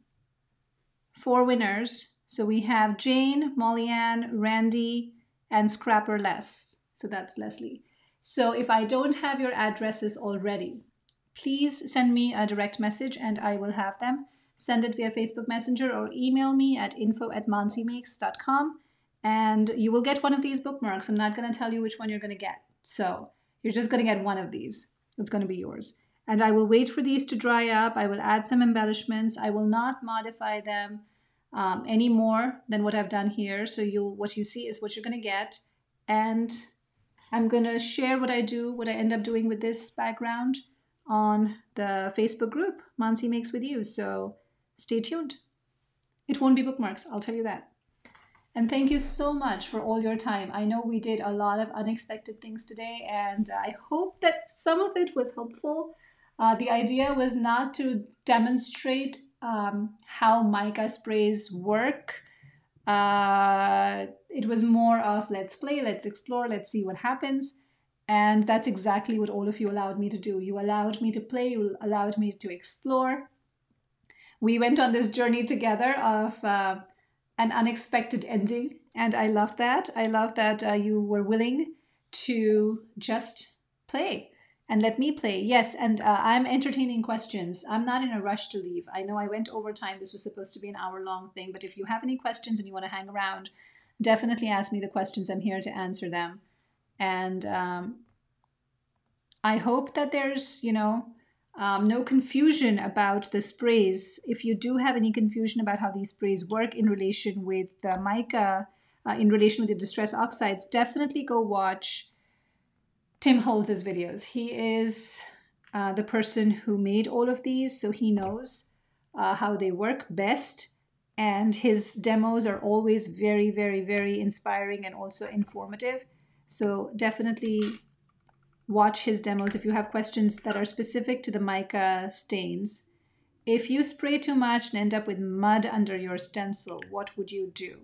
Speaker 1: Four winners. So we have Jane, Molly-Ann, Randy, and Scrapper Les. So that's Leslie. So if I don't have your addresses already, please send me a direct message and I will have them. Send it via Facebook Messenger or email me at info at mansimakes.com and you will get one of these bookmarks. I'm not going to tell you which one you're going to get. So you're just going to get one of these. It's going to be yours. And I will wait for these to dry up. I will add some embellishments. I will not modify them um, any more than what I've done here. So you'll what you see is what you're going to get. And I'm going to share what I do, what I end up doing with this background on the Facebook group, Mansi Makes With You. So stay tuned. It won't be bookmarks, I'll tell you that. And thank you so much for all your time. I know we did a lot of unexpected things today, and I hope that some of it was helpful. Uh, the idea was not to demonstrate um, how mica sprays work. Uh, it was more of let's play, let's explore, let's see what happens. And that's exactly what all of you allowed me to do. You allowed me to play, you allowed me to explore. We went on this journey together of uh, an unexpected ending. And I love that. I love that uh, you were willing to just play and let me play. Yes, and uh, I'm entertaining questions. I'm not in a rush to leave. I know I went over time. This was supposed to be an hour long thing, but if you have any questions and you want to hang around, definitely ask me the questions. I'm here to answer them. And um, I hope that there's, you know, um, no confusion about the sprays. If you do have any confusion about how these sprays work in relation with the mica, uh, in relation with the distress oxides, definitely go watch Tim Holtz's videos. He is uh, the person who made all of these, so he knows uh, how they work best. And his demos are always very, very, very inspiring and also informative. So definitely watch his demos if you have questions that are specific to the mica stains if you spray too much and end up with mud under your stencil, what would you do?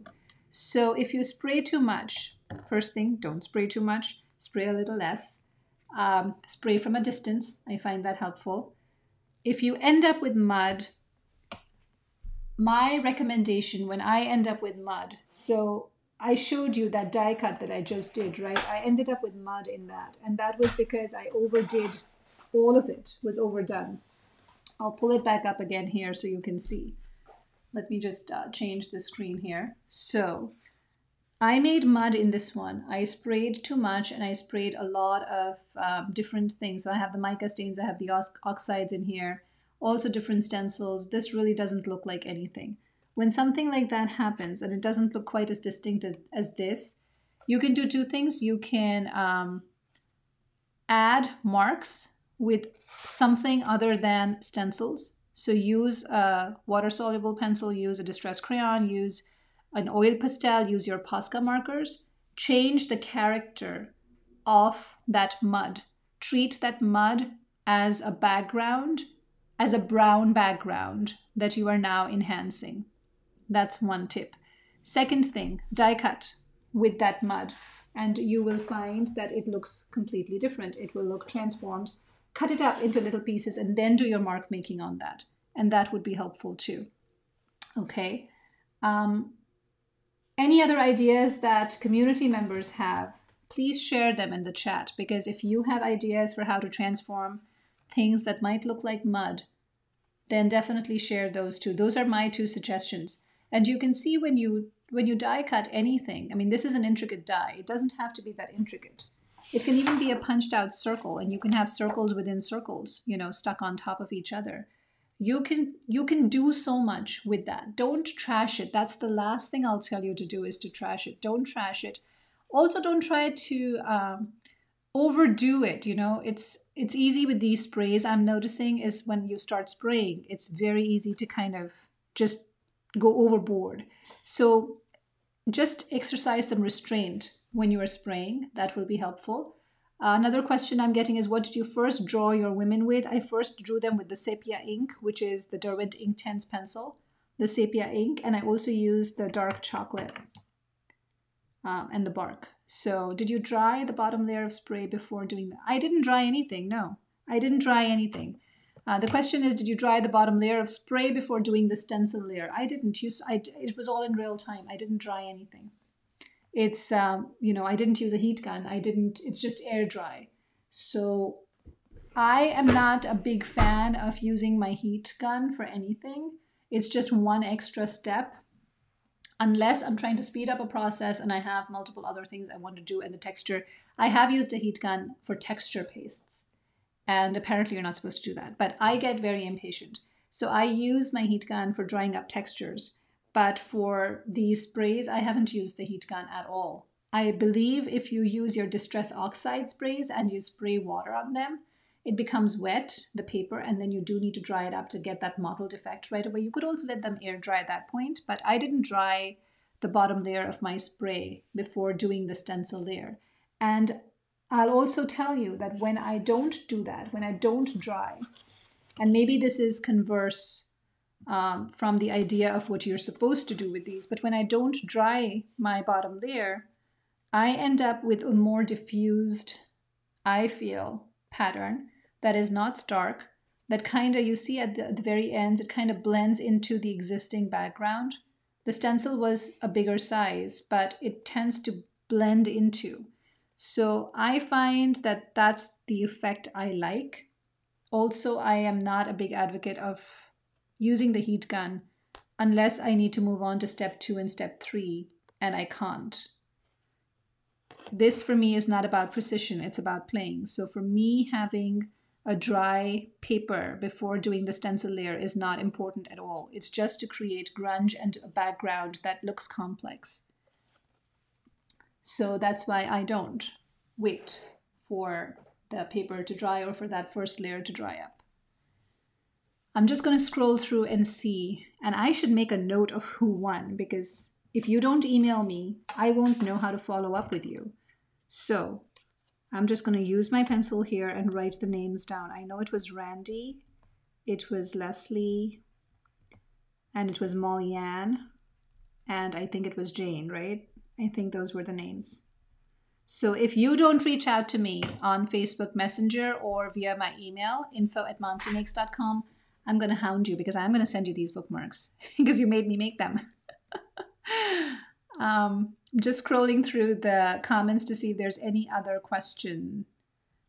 Speaker 1: So if you spray too much, first thing, don't spray too much, spray a little less. Um, spray from a distance, I find that helpful. If you end up with mud, my recommendation when I end up with mud, so I showed you that die cut that I just did, right? I ended up with mud in that. And that was because I overdid all of it, was overdone. I'll pull it back up again here so you can see. Let me just uh, change the screen here. So I made mud in this one. I sprayed too much and I sprayed a lot of um, different things. So I have the mica stains, I have the oxides in here, also different stencils. This really doesn't look like anything. When something like that happens and it doesn't look quite as distinct as this, you can do two things. You can um, add marks with something other than stencils. So use a water-soluble pencil, use a distress crayon, use an oil pastel, use your Posca markers. Change the character of that mud. Treat that mud as a background, as a brown background that you are now enhancing. That's one tip. Second thing, die cut with that mud and you will find that it looks completely different. It will look transformed. Cut it up into little pieces and then do your mark making on that. And that would be helpful too. Okay. Um, any other ideas that community members have, please share them in the chat because if you have ideas for how to transform things that might look like mud, then definitely share those too. Those are my two suggestions. And you can see when you when you die cut anything, I mean, this is an intricate die. It doesn't have to be that intricate. It can even be a punched out circle and you can have circles within circles, you know, stuck on top of each other. You can you can do so much with that. Don't trash it. That's the last thing I'll tell you to do is to trash it. Don't trash it. Also, don't try to um, overdo it. You know, it's it's easy with these sprays. I'm noticing is when you start spraying, it's very easy to kind of just go overboard. So just exercise some restraint when you are spraying. That will be helpful. Uh, another question I'm getting is what did you first draw your women with? I first drew them with the sepia ink, which is the Derwent Inktense pencil, the sepia ink, and I also used the dark chocolate um, and the bark. So did you dry the bottom layer of spray before doing that? I didn't dry anything, no. I didn't dry anything. Uh, the question is, did you dry the bottom layer of spray before doing the stencil layer? I didn't use, I, it was all in real time. I didn't dry anything. It's, um, you know, I didn't use a heat gun. I didn't, it's just air dry. So I am not a big fan of using my heat gun for anything. It's just one extra step. Unless I'm trying to speed up a process and I have multiple other things I want to do and the texture. I have used a heat gun for texture pastes and apparently you're not supposed to do that. But I get very impatient. So I use my heat gun for drying up textures. But for these sprays, I haven't used the heat gun at all. I believe if you use your distress oxide sprays and you spray water on them, it becomes wet, the paper, and then you do need to dry it up to get that mottled effect right away. You could also let them air dry at that point, but I didn't dry the bottom layer of my spray before doing the stencil layer. And I'll also tell you that when I don't do that, when I don't dry, and maybe this is converse um, from the idea of what you're supposed to do with these, but when I don't dry my bottom layer, I end up with a more diffused, I feel, pattern that is not stark, that kind of, you see at the, at the very ends, it kind of blends into the existing background. The stencil was a bigger size, but it tends to blend into. So I find that that's the effect I like. Also, I am not a big advocate of using the heat gun unless I need to move on to step two and step three, and I can't. This for me is not about precision, it's about playing. So for me, having a dry paper before doing the stencil layer is not important at all. It's just to create grunge and a background that looks complex. So that's why I don't wait for the paper to dry or for that first layer to dry up. I'm just going to scroll through and see, and I should make a note of who won because if you don't email me, I won't know how to follow up with you. So I'm just going to use my pencil here and write the names down. I know it was Randy, it was Leslie, and it was Molly-Ann, and I think it was Jane, right? I think those were the names. So if you don't reach out to me on Facebook Messenger or via my email, info at mansimakes.com, I'm going to hound you because I'm going to send you these bookmarks because you made me make them. um, just scrolling through the comments to see if there's any other question.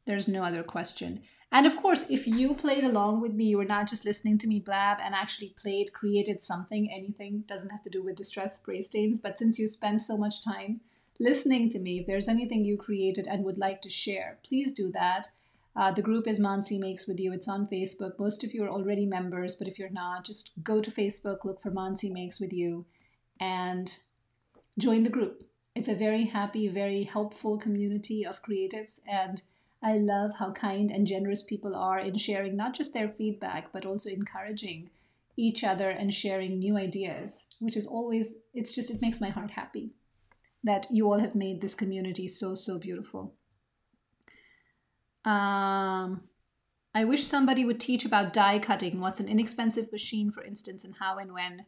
Speaker 1: There's no other question. And of course, if you played along with me, you were not just listening to me blab and actually played, created something, anything, doesn't have to do with distress spray stains, but since you spent so much time listening to me, if there's anything you created and would like to share, please do that. Uh, the group is Mansi Makes With You. It's on Facebook. Most of you are already members, but if you're not, just go to Facebook, look for Mansi Makes With You, and join the group. It's a very happy, very helpful community of creatives, and I love how kind and generous people are in sharing not just their feedback, but also encouraging each other and sharing new ideas, which is always, it's just, it makes my heart happy that you all have made this community so, so beautiful. Um, I wish somebody would teach about die cutting. What's an inexpensive machine, for instance, and how and when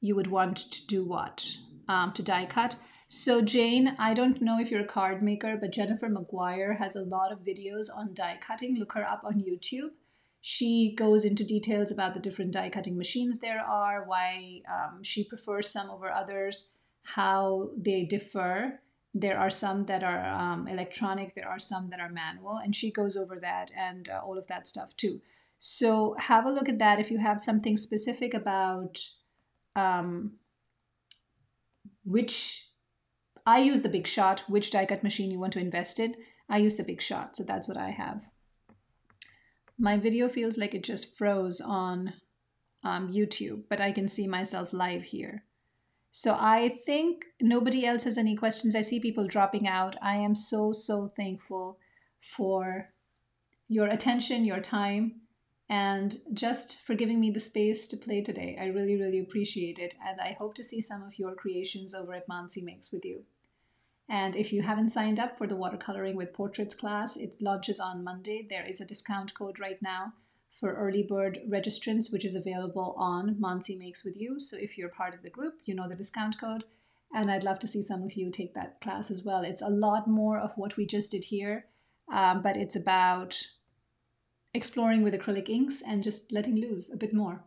Speaker 1: you would want to do what um, to die cut. So, Jane, I don't know if you're a card maker, but Jennifer McGuire has a lot of videos on die cutting. Look her up on YouTube. She goes into details about the different die cutting machines there are, why um, she prefers some over others, how they differ. There are some that are um, electronic, there are some that are manual, and she goes over that and uh, all of that stuff too. So, have a look at that if you have something specific about um, which I use the big shot, which die cut machine you want to invest in. I use the big shot, so that's what I have. My video feels like it just froze on um, YouTube, but I can see myself live here. So I think nobody else has any questions. I see people dropping out. I am so, so thankful for your attention, your time, and just for giving me the space to play today. I really, really appreciate it. And I hope to see some of your creations over at Mansi Makes with you. And if you haven't signed up for the watercoloring with portraits class, it launches on Monday. There is a discount code right now for early bird registrants, which is available on Mansi Makes with You. So if you're part of the group, you know the discount code. And I'd love to see some of you take that class as well. It's a lot more of what we just did here, um, but it's about exploring with acrylic inks and just letting loose a bit more,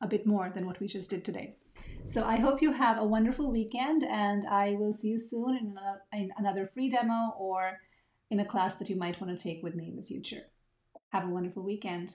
Speaker 1: a bit more than what we just did today. So I hope you have a wonderful weekend and I will see you soon in another, in another free demo or in a class that you might want to take with me in the future. Have a wonderful weekend.